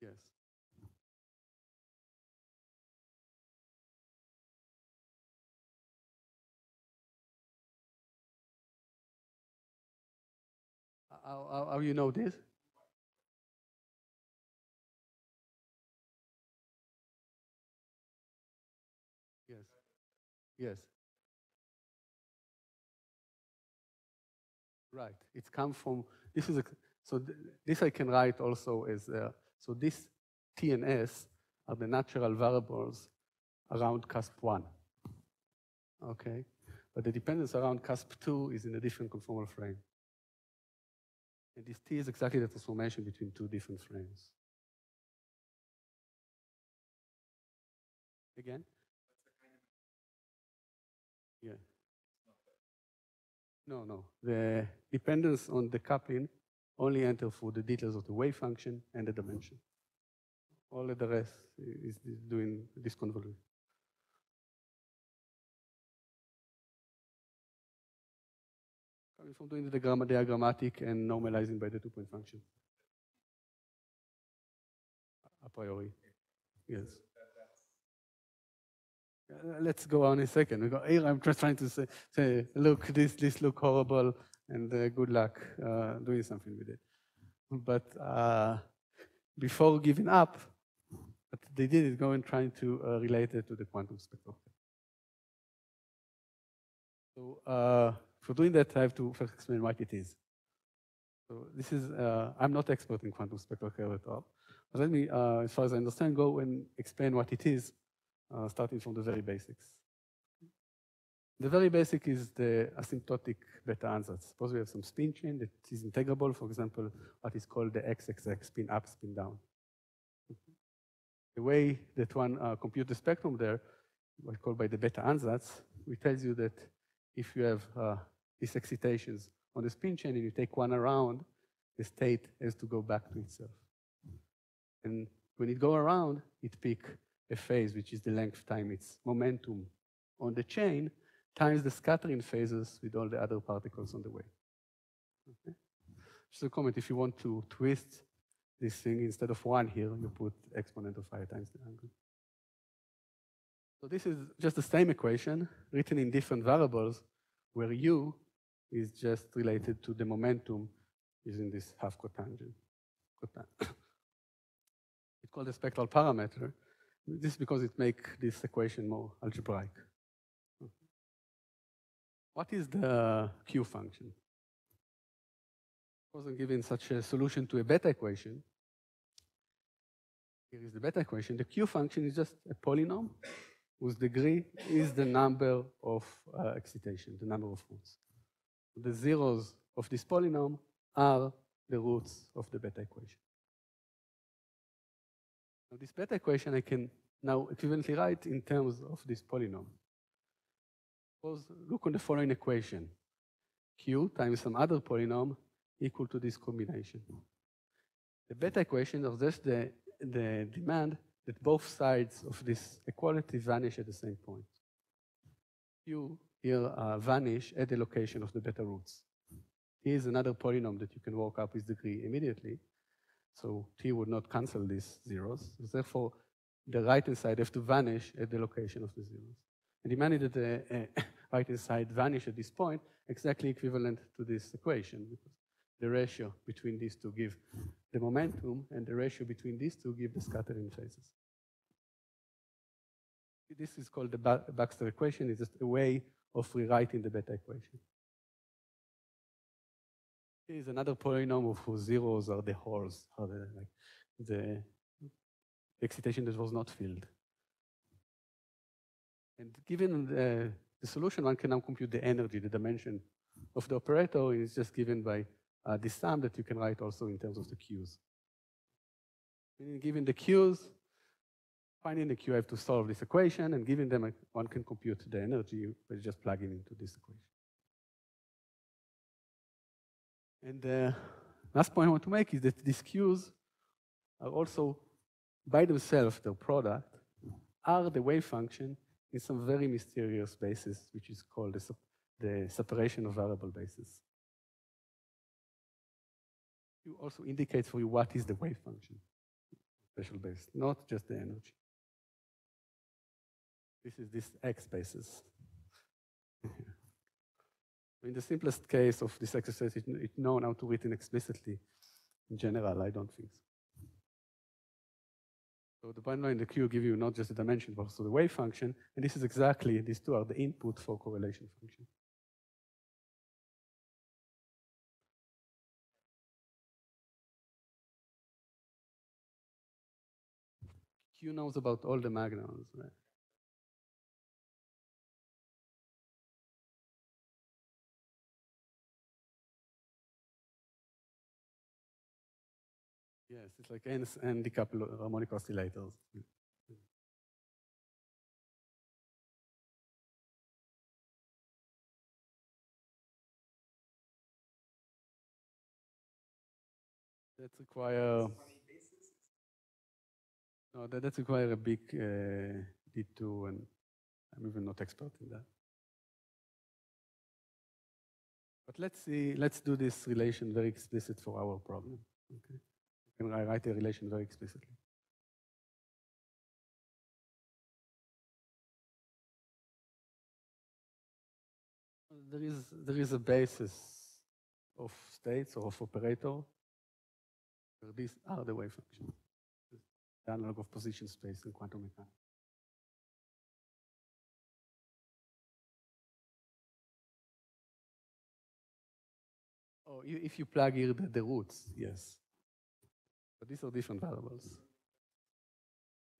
Speaker 1: Yes. How, how, how you know this? Yes. Right. It's come from, this is a, so th this I can write also as, uh, so this T and S are the natural variables around cusp 1. Okay? But the dependence around cusp 2 is in a different conformal frame. And this T is exactly the transformation between two different frames. Again? Yeah. No, no. The dependence on the coupling only enter for the details of the wave function and the dimension. All the rest is, is doing this convolution. Coming from doing the diagrammatic and normalizing by the two-point function. A priori, yes. Uh, let's go on a second. We go, I'm just trying to say, say look, this, this look horrible, and uh, good luck uh, doing something with it. But uh, before giving up, what they did is go and trying to uh, relate it to the quantum spectrum. So uh, for doing that, I have to first explain what it is. So this is, I'm not expert in quantum spectroscopy at all. But let me, as far as I understand, go and explain what it is uh, starting from the very basics. The very basic is the asymptotic Bethe ansatz. Suppose we have some spin chain that is integrable, for example, what is called the XXX, spin up, spin down. The way that one uh, the spectrum there, called by the Bethe ansatz, which tells you that if you have uh, these excitations on the spin chain and you take one around, the state has to go back to itself. And when it go around, it peak a phase, which is the length time its momentum on the chain, times the scattering phases with all the other particles on the way. Okay? Just a comment, if you want to twist this thing, instead of one here, you put exponent of i times the angle. So this is just the same equation written in different variables where u is just related to the momentum using this half cotangent. it's called a spectral parameter. This is because it makes this equation more algebraic. What is the Q function? I'm giving such a solution to a Bethe equation. Here is the Bethe equation. The Q function is just a polynomial whose degree is the number of uh, excitation, the number of roots. The zeros of this polynomial are the roots of the Bethe equation. Now, this Bethe equation I can now equivalently write in terms of this polynomial. Suppose, look on the following equation. Q times some other polynomial equal to this combination. The Bethe equation is just the, the demand that both sides of this equality vanish at the same point. Q here uh, vanish at the location of the Bethe roots. Here's another polynomial that you can work up with degree immediately. So t would not cancel these zeros. Therefore, the right-hand side have to vanish at the location of the zeros. And the imagine that the uh, right-hand side vanish at this point, exactly equivalent to this equation, because the ratio between these two give the momentum, and the ratio between these two give the scattering phases. This is called the Baxter equation. It's just a way of rewriting the Bethe equation. Here's another polynomial whose zeros are the holes, are the, like the excitation that was not filled. And given the, the, solution, one can now compute the energy, the dimension of the operator is just given by uh, this sum that you can write also in terms of the q's. given the q's, finding the q, I have to solve this equation, and given them, one can compute the energy by just plugging into this equation. And the last point I want to make is that these q's are also by themselves, their product, are the wave function in some very mysterious basis, which is called the, the separation of variable basis. You also indicate for you what is the wave function, special base, not just the energy. This is this X basis. in the simplest case of this exercise, it's known how to written explicitly. In general, I don't think so. So the point in the Q give you not just the dimension, but also the wave function. And this is exactly, these two are the input for correlation function. Q knows about all the magnons, right? It's like n, n decoupled harmonic oscillators. That require no, that, that require a big uh, D2, and I'm even not expert in that. But let's see, let's do this relation very explicit for our problem. Okay can write a relation very explicitly. There is, there is a basis of states or of operator where these are the wave functions, the analog of position space in quantum mechanics. Oh, if you plug here the, the roots, yes. But these are different variables.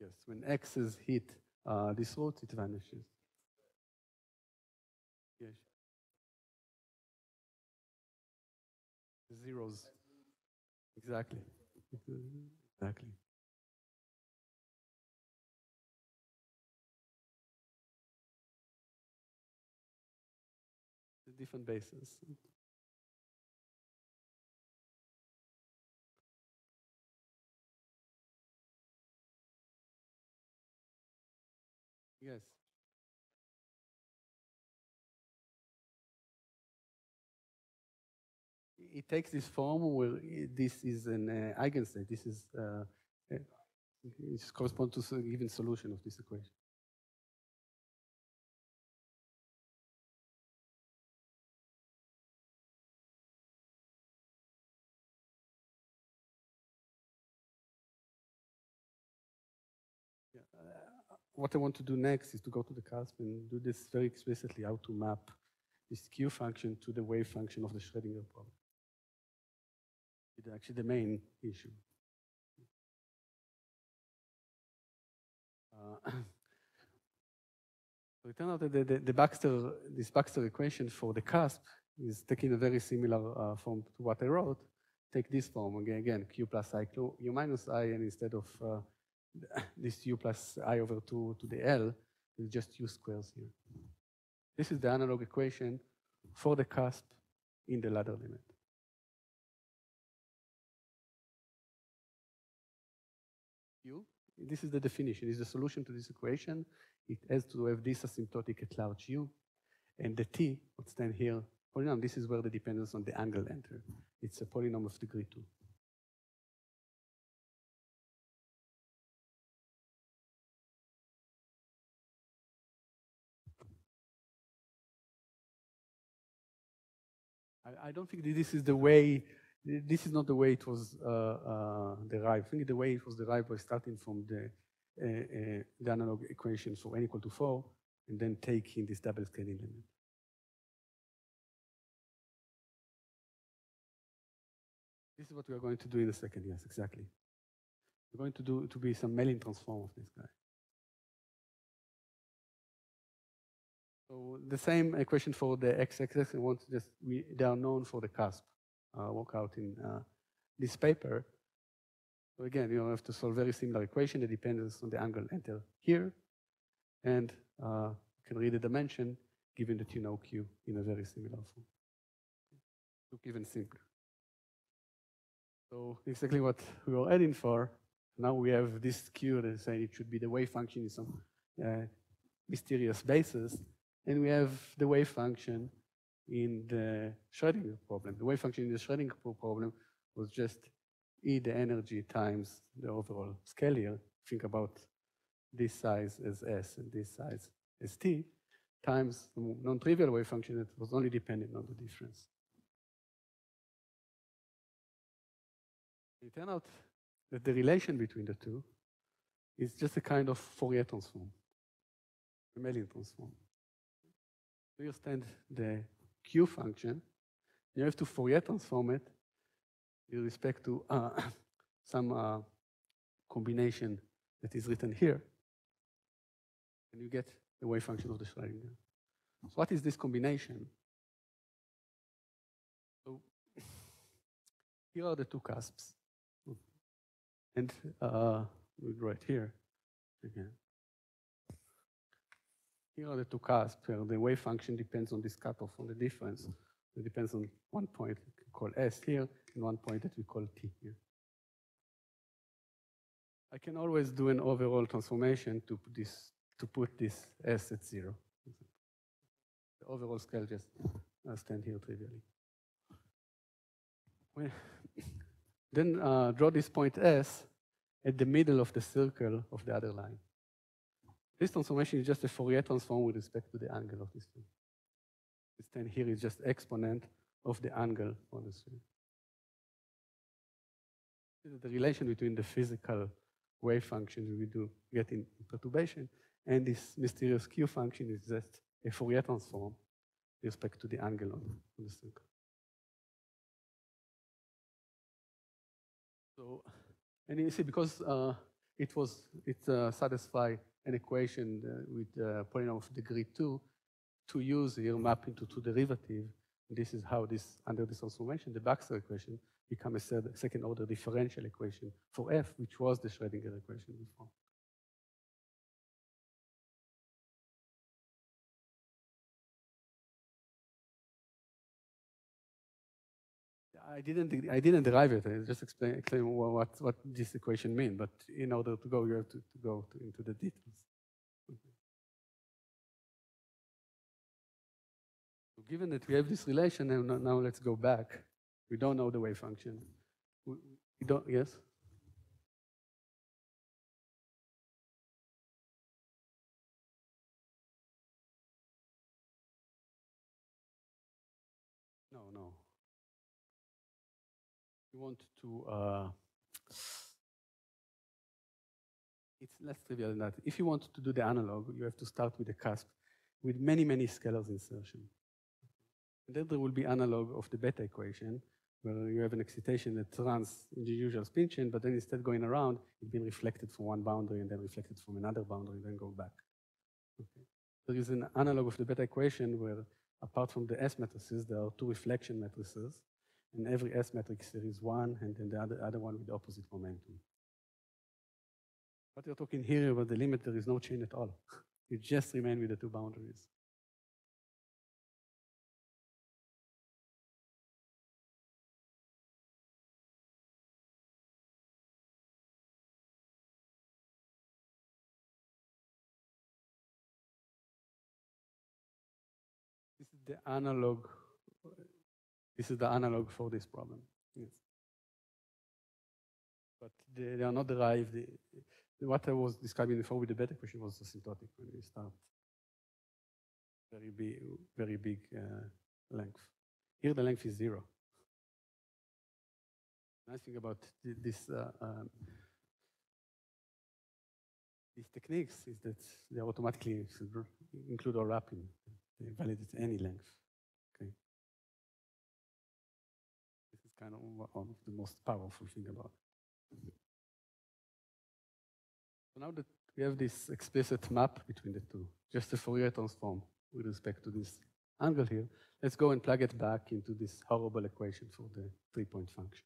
Speaker 1: Yes, when x is hit uh, this root, it vanishes. Yes. Zeros. Exactly. Exactly. Different bases. Yes. It takes this form where this is an uh, eigenstate. This is uh, it corresponds to a given solution of this equation. What I want to do next is to go to the cusp and do this very explicitly, how to map this Q function to the wave function of the Schrodinger problem. It's actually the main issue. Uh, so it turned out that the, the, the, Baxter, this Baxter equation for the cusp is taking a very similar uh, form to what I wrote. Take this form again, again Q plus I, Q, U minus I, and instead of uh, this u plus i over 2 to the L is just u squares here. This is the analog equation for the cusp in the ladder limit. U, this is the definition, is the solution to this equation. It has to have this asymptotic at large u, and the t would stand here polynomial, this is where the dependence on the angle enter. It's a polynomial of degree two. I, don't think this is the way, this is not the way it was uh, uh, derived. I think the way it was derived was starting from the, uh, uh the analog equation for n equal to 4 and then taking this double scaling limit. This is what we are going to do in a second, yes, exactly. We're going to do to be some Mellin transform of this guy. So the same equation for the x-axis, I want just, we, they are known for the cusp, uh, work out in uh, this paper. So again, you have to solve very similar equation. The dependence on the angle enter here. And uh, you can read the dimension given that you know Q in a very similar form. Look even simpler. So exactly what we were adding for. Now we have this Q that saying it should be the wave function in some uh, mysterious basis. And we have the wave function in the Schrodinger problem. The wave function in the Schrodinger problem was just E the energy times the overall scale here. Think about this size as S and this size as T times the non-trivial wave function that was only dependent on the difference. It turned out that the relation between the two is just a kind of Fourier transform, a Mellin transform to understand the Q function, you have to Fourier transform it with respect to uh, some uh, combination that is written here. And you get the wave function of the Schrodinger. So what is this combination? So here are the two cusps. And uh, we write here again. Here are the two where the wave function depends on this cutoff, on the difference. It depends on one point we call S here and one point that we call T here. I can always do an overall transformation to put this, to put this S at zero. The overall scale just uh, stand here trivially. then uh, draw this point S at the middle of the circle of the other line. This transformation is just a Fourier transform with respect to the angle of this thing. This 10 here is just exponent of the angle on the is the relation between the physical wave function we do get in perturbation and this mysterious Q function is just a Fourier transform with respect to the angle on, on the. So, and you see, because uh, it was, it uh, satisfied an equation uh, with a polynomial of degree 2 to use here mapping to two derivative. This is how this, under this transformation, the Baxter equation become a second order differential equation for f, which was the Schrodinger equation before. I didn't, I didn't derive it. I just explain, explain what, what this equation means. But in order to go, you have to, to go to, into the details. So given that we have this relation, now, now let's go back. We don't know the wave function. We, we don't, yes? You want to, uh, it's less trivial than that. If you want to do the analog, you have to start with a cusp with many, many scalars insertion. And then there will be analog of the Bethe equation, where you have an excitation that runs in the usual spin chain, but then instead going around, it's being reflected from one boundary and then reflected from another boundary, and then go back. Okay. There is an analog of the Bethe equation where, apart from the S matrices, there are two reflection matrices, in every S matrix, there is one, and then the other, other one with the opposite momentum. But you're talking here about the limit, there is no chain at all. you just remain with the two boundaries. This is the analog this is the analog for this problem. Yes. But they, they are not derived. what I was describing before with the Bethe equation was asymptotic when we start very big, very big uh, length. Here the length is zero. Nice thing about this uh, um, these techniques is that they automatically include overlapping. They validate any length. Kind of one of the most powerful thing about it. So now that we have this explicit map between the two, just a Fourier transform with respect to this angle here, let's go and plug it back into this horrible equation for the three-point function.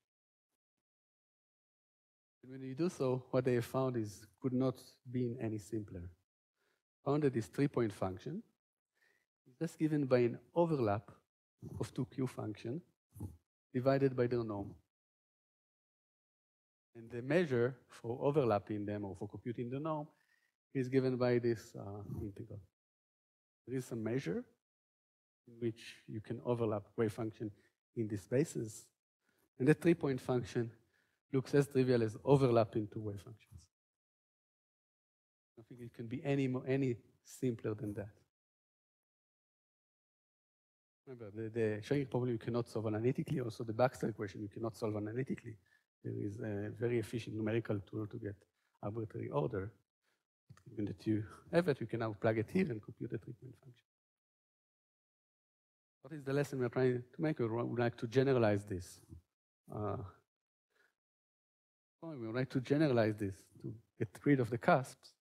Speaker 1: And when you do so, what they found is could not be any simpler. Found that this three-point function is just given by an overlap of two Q functions divided by their norm. And the measure for overlapping them or for computing the norm is given by this uh, integral. There is a measure in which you can overlap wave function in these spaces. And the three-point function looks as trivial as overlapping two wave functions. I think it can be any, more, any simpler than that. Remember, the, the Schrödinger problem you cannot solve analytically. Also, the Baxter equation you cannot solve analytically. There is a very efficient numerical tool to get arbitrary order. Given that you have it, you can now plug it here and compute the three-point function. What is the lesson we're trying to make? We would like to generalize this. Uh, we would like to generalize this to get rid of the cusps,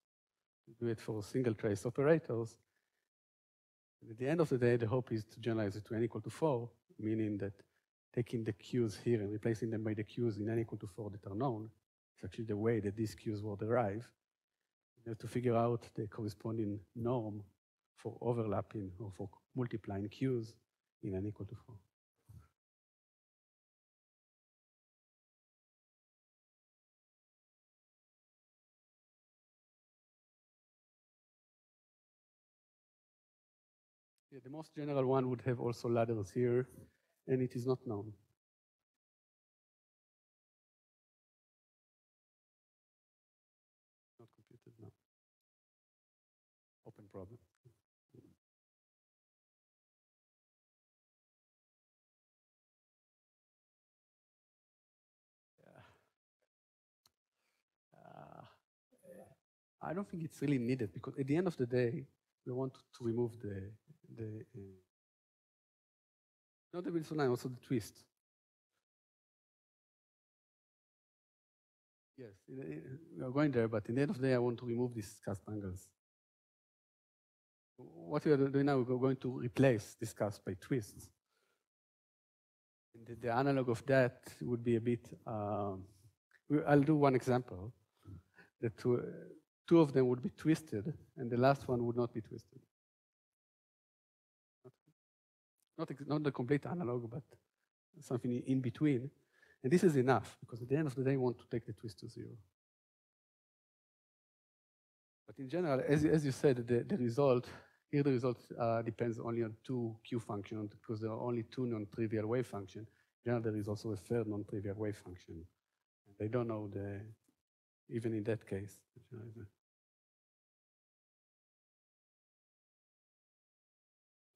Speaker 1: do it for single trace operators. At the end of the day, the hope is to generalize it to n equal to 4, meaning that taking the q's here and replacing them by the q's in n equal to 4 that are known is actually the way that these q's were derived. You have to figure out the corresponding norm for overlapping or for multiplying q's in n equal to 4. Yeah, the most general one would have also ladders here, and it is not known. Not computed now. Open problem. Uh, I don't think it's really needed because at the end of the day, we want to remove the the not the Wilson line, also the twist. Yes, we are going there, but in the end of the day, I want to remove these cusp angles. What we are doing now, we're going to replace this cusp by twists. The, the, analog of that would be a bit, um, I'll do one example. The two, two of them would be twisted, and the last one would not be twisted. Not, not the complete analog, but something in between. And this is enough, because at the end of the day, we want to take the twist to zero. But in general, as, as you said, the, the result, here the result uh, depends only on two Q functions, because there are only two non-trivial wave functions. In general, there is also a third non-trivial wave function. They don't know the, even in that case.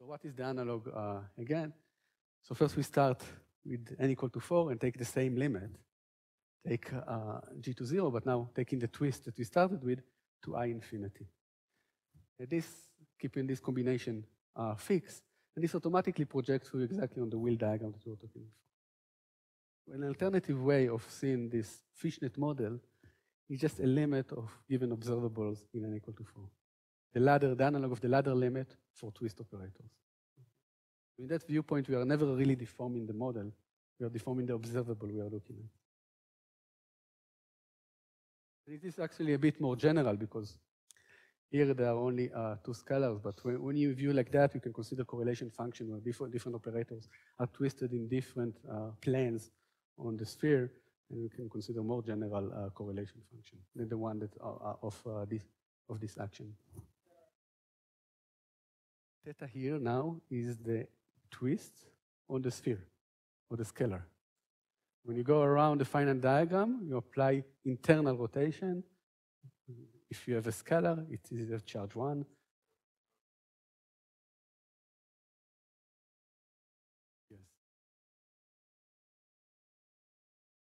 Speaker 1: What is the analog uh, again? So first we start with n equal to 4 and take the same limit. Take uh, g to 0, but now taking the twist that we started with to i infinity. And this, keeping this combination uh, fixed, and this automatically projects through exactly on the wheel diagram that we were talking before. An alternative way of seeing this fishnet model is just a limit of given observables in n equal to 4 the ladder, the analog of the ladder limit for twist operators. In that viewpoint, we are never really deforming the model. We are deforming the observable we are looking at. It is actually a bit more general because here there are only uh, two scalars, but when, when, you view like that, you can consider correlation function where different, different operators are twisted in different uh, planes on the sphere, and you can consider more general uh, correlation function than the one that are, of, uh, this, of this action. Theta here now is the twist on the sphere or the scalar. When you go around the finite diagram, you apply internal rotation. If you have a scalar, it is a charge one. Yes.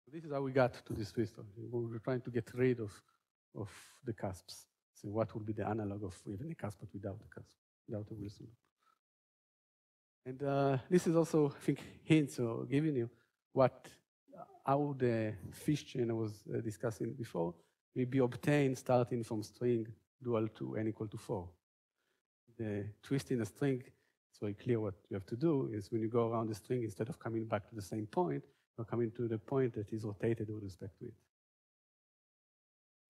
Speaker 1: So this is how we got to this system. We were trying to get rid of, of the cusps. So what would be the analog of even a cusp but without the cusp, a Wilson? And uh, this is also, I think, hints or giving you what, how the fish chain I was uh, discussing before will be obtained starting from string dual to n equal to 4. The twist in a string, it's very clear what you have to do is when you go around the string, instead of coming back to the same point, you're coming to the point that is rotated with respect to it.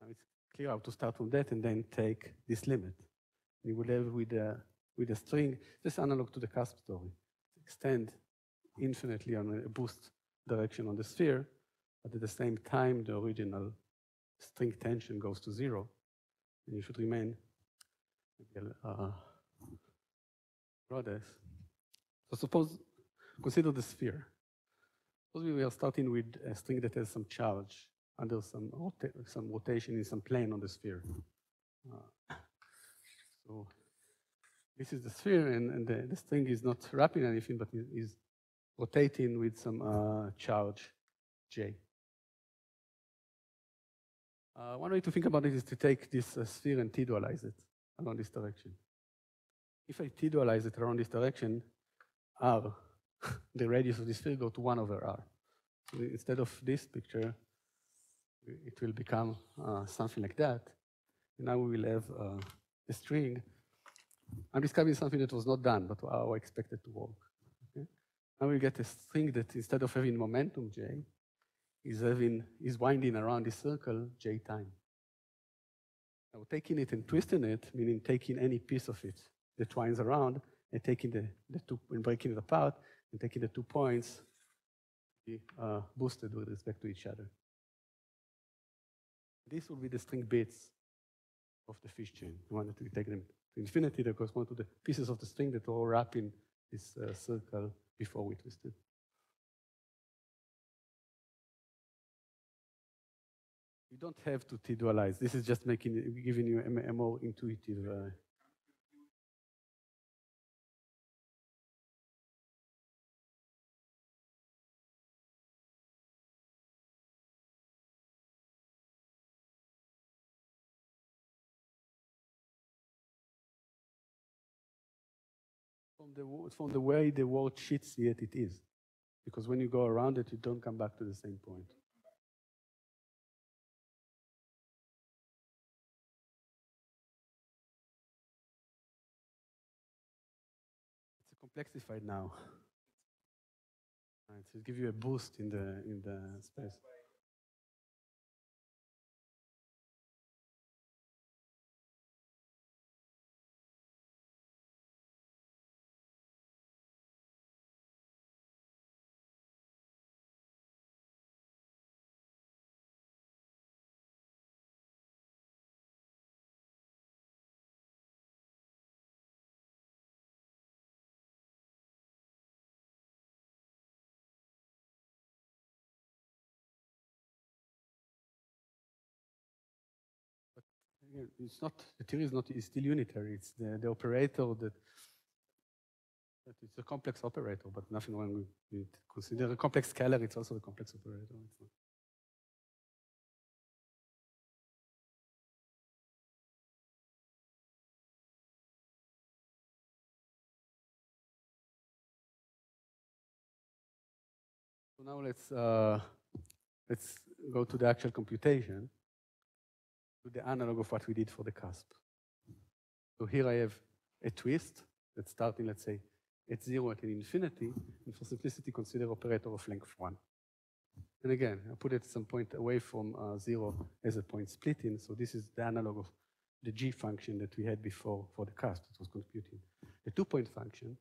Speaker 1: Now it's clear how to start from that and then take this limit. You will have with a, with a string, this analog to the cusp story. Extend infinitely on a boost direction on the sphere, but at the same time, the original string tension goes to zero, and you should remain uh, Rhodes. So suppose, consider the sphere. Suppose we are starting with a string that has some charge under some, rota some rotation in some plane on the sphere. Uh, so this is the sphere, and, and the, the, string is not wrapping anything, but is rotating with some uh, charge j. Uh, one way to think about it is to take this uh, sphere and t-dualize it along this direction. If I t-dualize it around this direction, r, the radius of this sphere, go to 1 over r. So instead of this picture, it will become uh, something like that. And now we will have a string. I'm describing something that was not done, but how I expected to work. Okay? Now we get a string that instead of having momentum j, is having is winding around this circle j time. Now taking it and twisting it, meaning taking any piece of it that winds around and taking the, the two and breaking it apart and taking the two points be uh, boosted with respect to each other. This will be the string bits of the fish chain. We wanted to take them to infinity. They correspond to the pieces of the string that are in this uh, circle before we twist it. You don't have to t-dualize. This is just making giving you a, a more intuitive. Uh, the from the way the world see it, it is, because when you go around it, you don't come back to the same point. It's complexified now. Right, so it gives you a boost in the in the space. It's not the theory is not is still unitary. It's the, the operator that that it's a complex operator, but nothing wrong with it. Consider a complex scalar, it's also a complex operator. So now let's uh, let's go to the actual computation to the analog of what we did for the cusp. So here I have a twist that's starting, let's say, at zero at an infinity, and for simplicity, consider operator of length one. And again, I put it at some point away from uh, zero as a point splitting, so this is the analog of the g function that we had before for the cusp that was computing. The two-point function,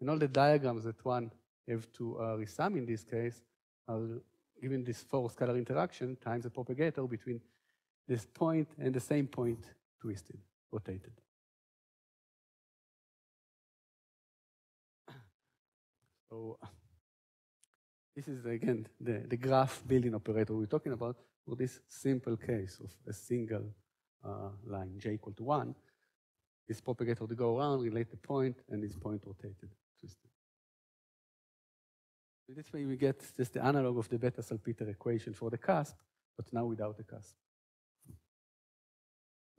Speaker 1: and all the diagrams that one have to uh, resum in this case are given this four scalar interaction times the propagator between this point and the same point twisted, rotated. So This is, again, the, the graph building operator we're talking about for this simple case of a single uh, line, j equal to 1. This propagator to go around, relate the point, and this point rotated, twisted. This way we get just the analog of the Bethe-Salpeter equation for the cusp, but now without the cusp.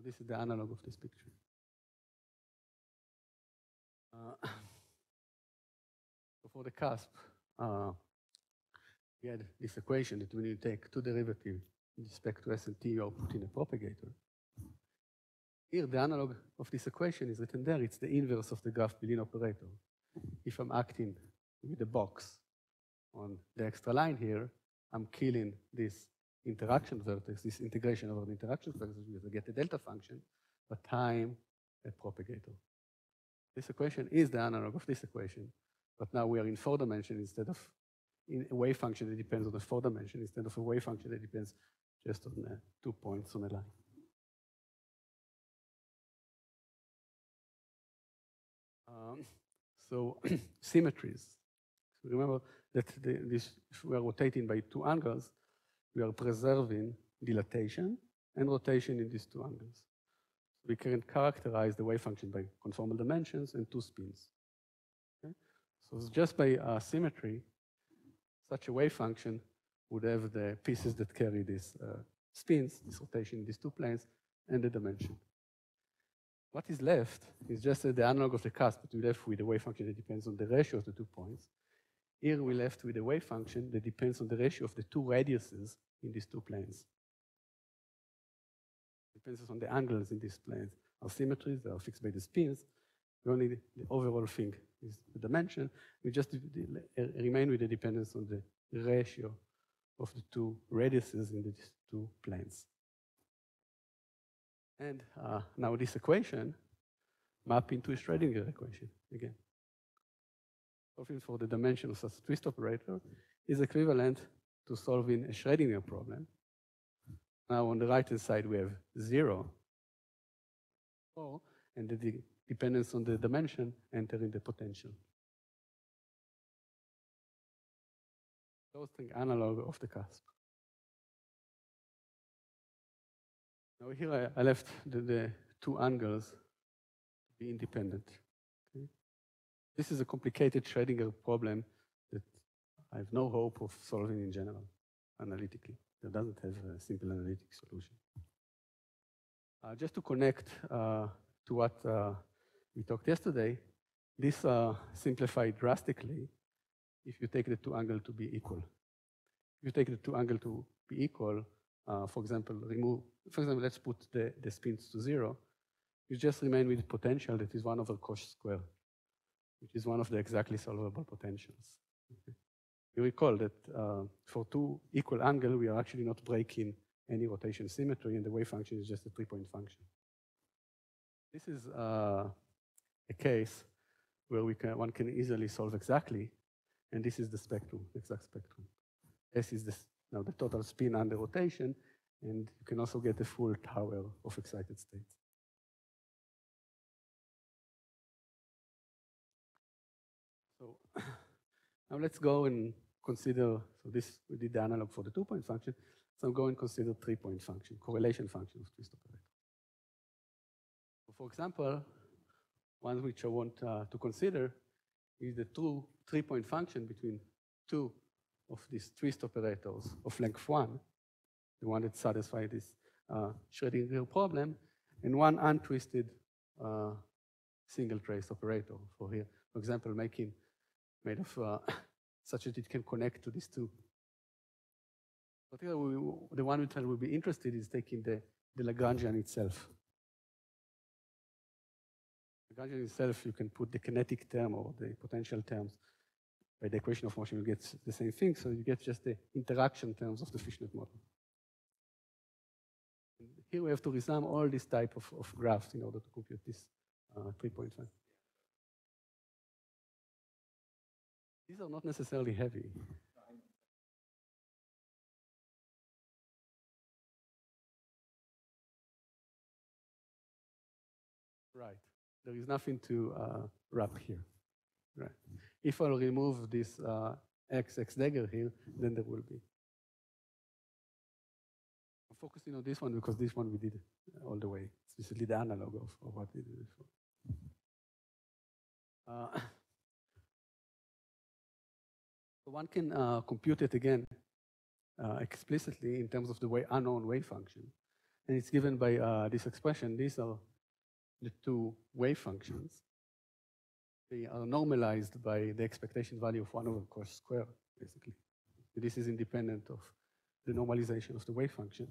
Speaker 1: This is the analog of this picture. Uh, for the cusp, uh, we had this equation that when you take two derivatives with respect to S and T, you output in a propagator. Here, the analog of this equation is written there. It's the inverse of the graph building operator. If I'm acting with a box on the extra line here, I'm killing this interaction vertex, this integration over the interaction vertex, I get a delta function, but time a propagator. This equation is the analog of this equation, but now we are in four dimension instead of in a wave function that depends on the four dimension instead of a wave function that depends just on two points on a line. Um, so symmetries. So remember that the, this, if we are rotating by two angles, we are preserving dilatation and rotation in these two angles. We can characterize the wave function by conformal dimensions and two spins. Okay? So just by uh, symmetry, such a wave function would have the pieces that carry these uh, spins, this rotation in these two planes, and the dimension. What is left is just uh, the analog of the cusp, but we left with a wave function that depends on the ratio of the two points. Here we left with a wave function that depends on the ratio of the two radiuses in these two planes. Depends on the angles in these planes. Our symmetries are fixed by the spins. We only the overall thing is the dimension. We just remain with the dependence on the ratio of the two radiuses in these two planes. And uh, now this equation map into a Schrodinger equation again. Solving for the dimension of such a twist operator is equivalent to solving a Schrodinger problem. Now on the right-hand side we have zero, four, and the dependence on the dimension entering the potential. Closing analog of the cusp. Now here I, I left the, the, two angles to be independent. This is a complicated Schrodinger problem that I have no hope of solving in general, analytically. It doesn't have a simple analytic solution. Uh, just to connect uh, to what uh, we talked yesterday, this uh, simplified drastically if you take the two angles to be equal. If you take the two angles to be equal, uh, for example, remove, for example, let's put the, the spins to zero, you just remain with potential that is one over cos square, which is one of the exactly solvable potentials. Okay. You recall that uh, for two equal angles, we are actually not breaking any rotation symmetry, and the wave function is just a three-point function. This is uh, a case where we can, one can easily solve exactly, and this is the spectrum, the exact spectrum. S is the, now the total spin under rotation, and you can also get the full tower of excited states. Now let's go and consider, so this, we did the analog for the two-point function, so I'm going to consider three-point function, correlation function of twist operator. For example, one which I want uh, to consider is the true three-point function between two of these twist operators of length one, the one that satisfies this uh, Schrodinger problem, and one untwisted uh, single trace operator for here. For example, making made of uh, such that it can connect to these two. We, the one which I will be interested is taking the, the Lagrangian itself. Lagrangian itself, you can put the kinetic term or the potential terms by the equation of motion, you get the same thing. So you get just the interaction terms of the fishnet model. And here we have to resum all these type of, of graphs in order to compute this uh, 3.5. These are not necessarily heavy. Right. There is nothing to uh, wrap here. Right. If I remove this uh, x, dagger here, then there will be. I'm focusing on this one because this one we did all the way. It's basically the analog of, of what we did before. Uh, so one can uh, compute it again uh, explicitly in terms of the way unknown wave function. And it's given by uh, this expression. These are the two wave functions. They are normalized by the expectation value of 1 over cos square, basically. This is independent of the normalization of the wave function.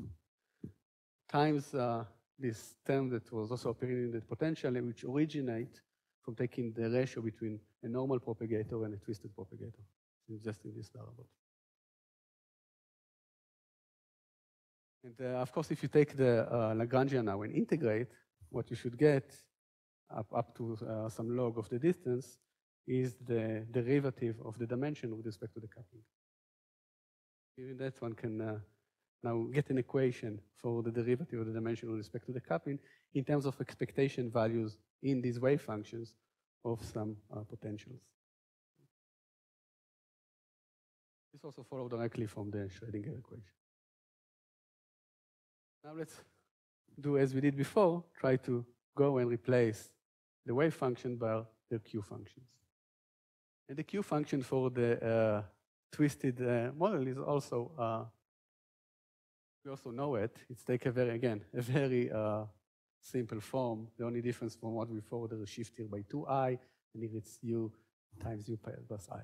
Speaker 1: Times uh, this term that was also appearing in the potential, which originate from taking the ratio between a normal propagator and a twisted propagator, just in this variable. And uh, of course, if you take the uh, Lagrangian now and integrate, what you should get up, up to uh, some log of the distance is the derivative of the dimension with respect to the coupling. Given that, one can uh, now get an equation for the derivative of the dimension with respect to the coupling in terms of expectation values in these wave functions of some uh, potentials. This also follows directly from the Schrodinger equation. Now let's do as we did before, try to go and replace the wave function by the Q functions. And the Q function for the uh, twisted uh, model is also, uh, we also know it. It's take a very, again, a very uh, simple form. The only difference from what we there is shift here by 2i, and here it's u times u plus i.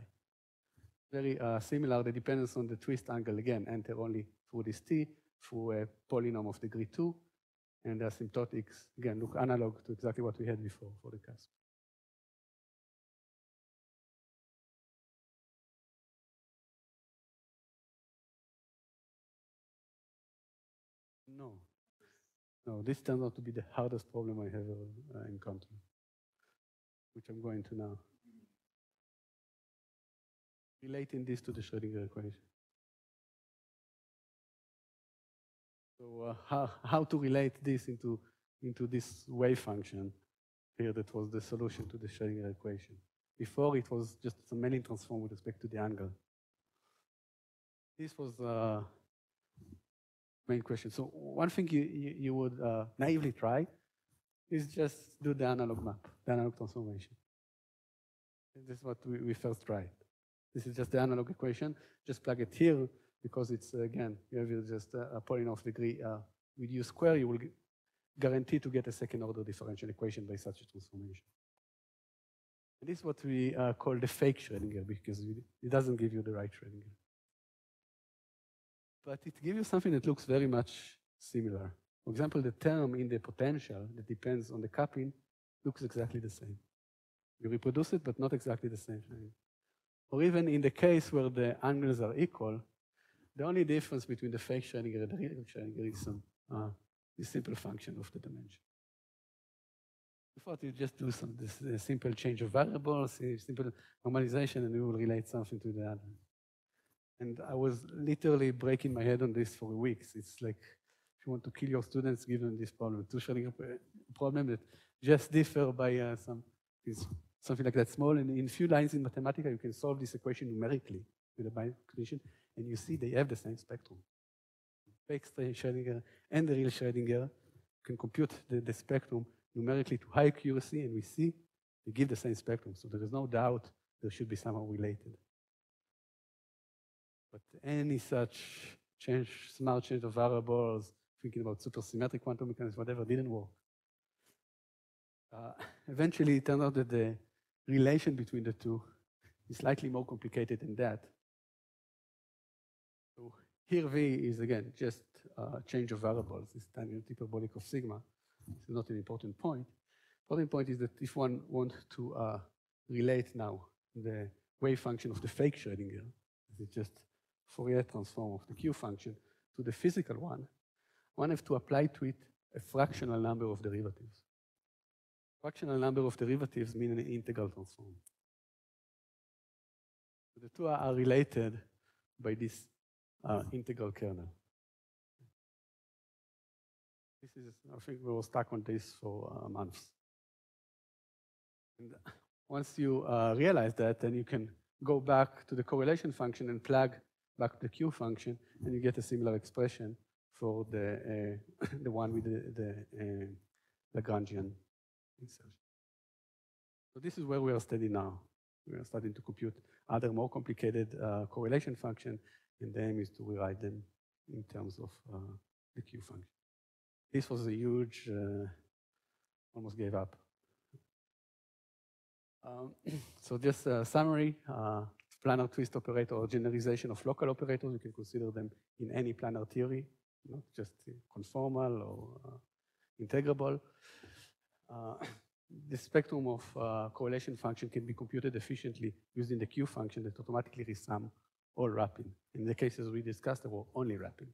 Speaker 1: Very uh, similar, the dependence on the twist angle, again, enter only through this t, through a polynomial of degree 2, and the asymptotics, again, look analog to exactly what we had before for the cusp. No. No, this turns out to be the hardest problem I have uh, encountered, which I'm going to now. Relating this to the Schrodinger equation. So uh, how, how to relate this into, into this wave function here that was the solution to the Schrodinger equation. Before it was just a Mellin transform with respect to the angle. This was the uh, main question. So one thing you, you, you would uh, naively try is just do the analog map, the analog transformation. This is what we, we first tried. This is just the analog equation. Just plug it here because it's, uh, again, you have just a, a polynomial degree uh, with u square, you will guarantee to get a second order differential equation by such a transformation. And this is what we uh, call the fake Schrodinger because it doesn't give you the right Schrodinger. But it gives you something that looks very much similar. For example, the term in the potential that depends on the coupling looks exactly the same. You reproduce it, but not exactly the same thing. Or even in the case where the angles are equal, the only difference between the fake Schrodinger and the real Schrodinger is some uh, simple function of the dimension. We thought you just do some this uh, simple change of variables, simple normalization, and we will relate something to the other. And I was literally breaking my head on this for weeks. It's like if you want to kill your students, give them this problem, two Schrodinger problem that just differ by uh, some something like that small. And in a few lines in Mathematica, you can solve this equation numerically with a binomial condition and you see they have the same spectrum. Fake Schrodinger and the real Schrodinger can compute the, the spectrum numerically to high accuracy, and we see they give the same spectrum. So there is no doubt they should be somehow related. But any such change, smart change of variables, thinking about supersymmetric quantum mechanics, whatever, didn't work. Uh, eventually, it turned out that the relation between the two is slightly more complicated than that. So here V is again just a change of variables, this tangent hyperbolic of sigma. This is not an important point. Important point is that if one wants to uh, relate now the wave function of the fake Schrodinger, is just Fourier transform of the Q function, to the physical one, one has to apply to it a fractional number of derivatives. Fractional number of derivatives mean an integral transform. The two are related by this uh, integral kernel. This is, I think we were stuck on this for uh, months. And once you uh, realize that, then you can go back to the correlation function and plug back the Q function, and you get a similar expression for the, uh, the one with the, the uh, Lagrangian So this is where we are studying now. We are starting to compute other more complicated uh, correlation function, and the aim is to rewrite them in terms of uh, the Q function. This was a huge, uh, almost gave up. Um, so just a summary, uh, planar twist operator or generalization of local operators, you can consider them in any planar theory, not just conformal or uh, integrable. Uh, the spectrum of uh, correlation function can be computed efficiently using the Q function that automatically resum all wrapping. In the cases we discussed, they were only wrapping.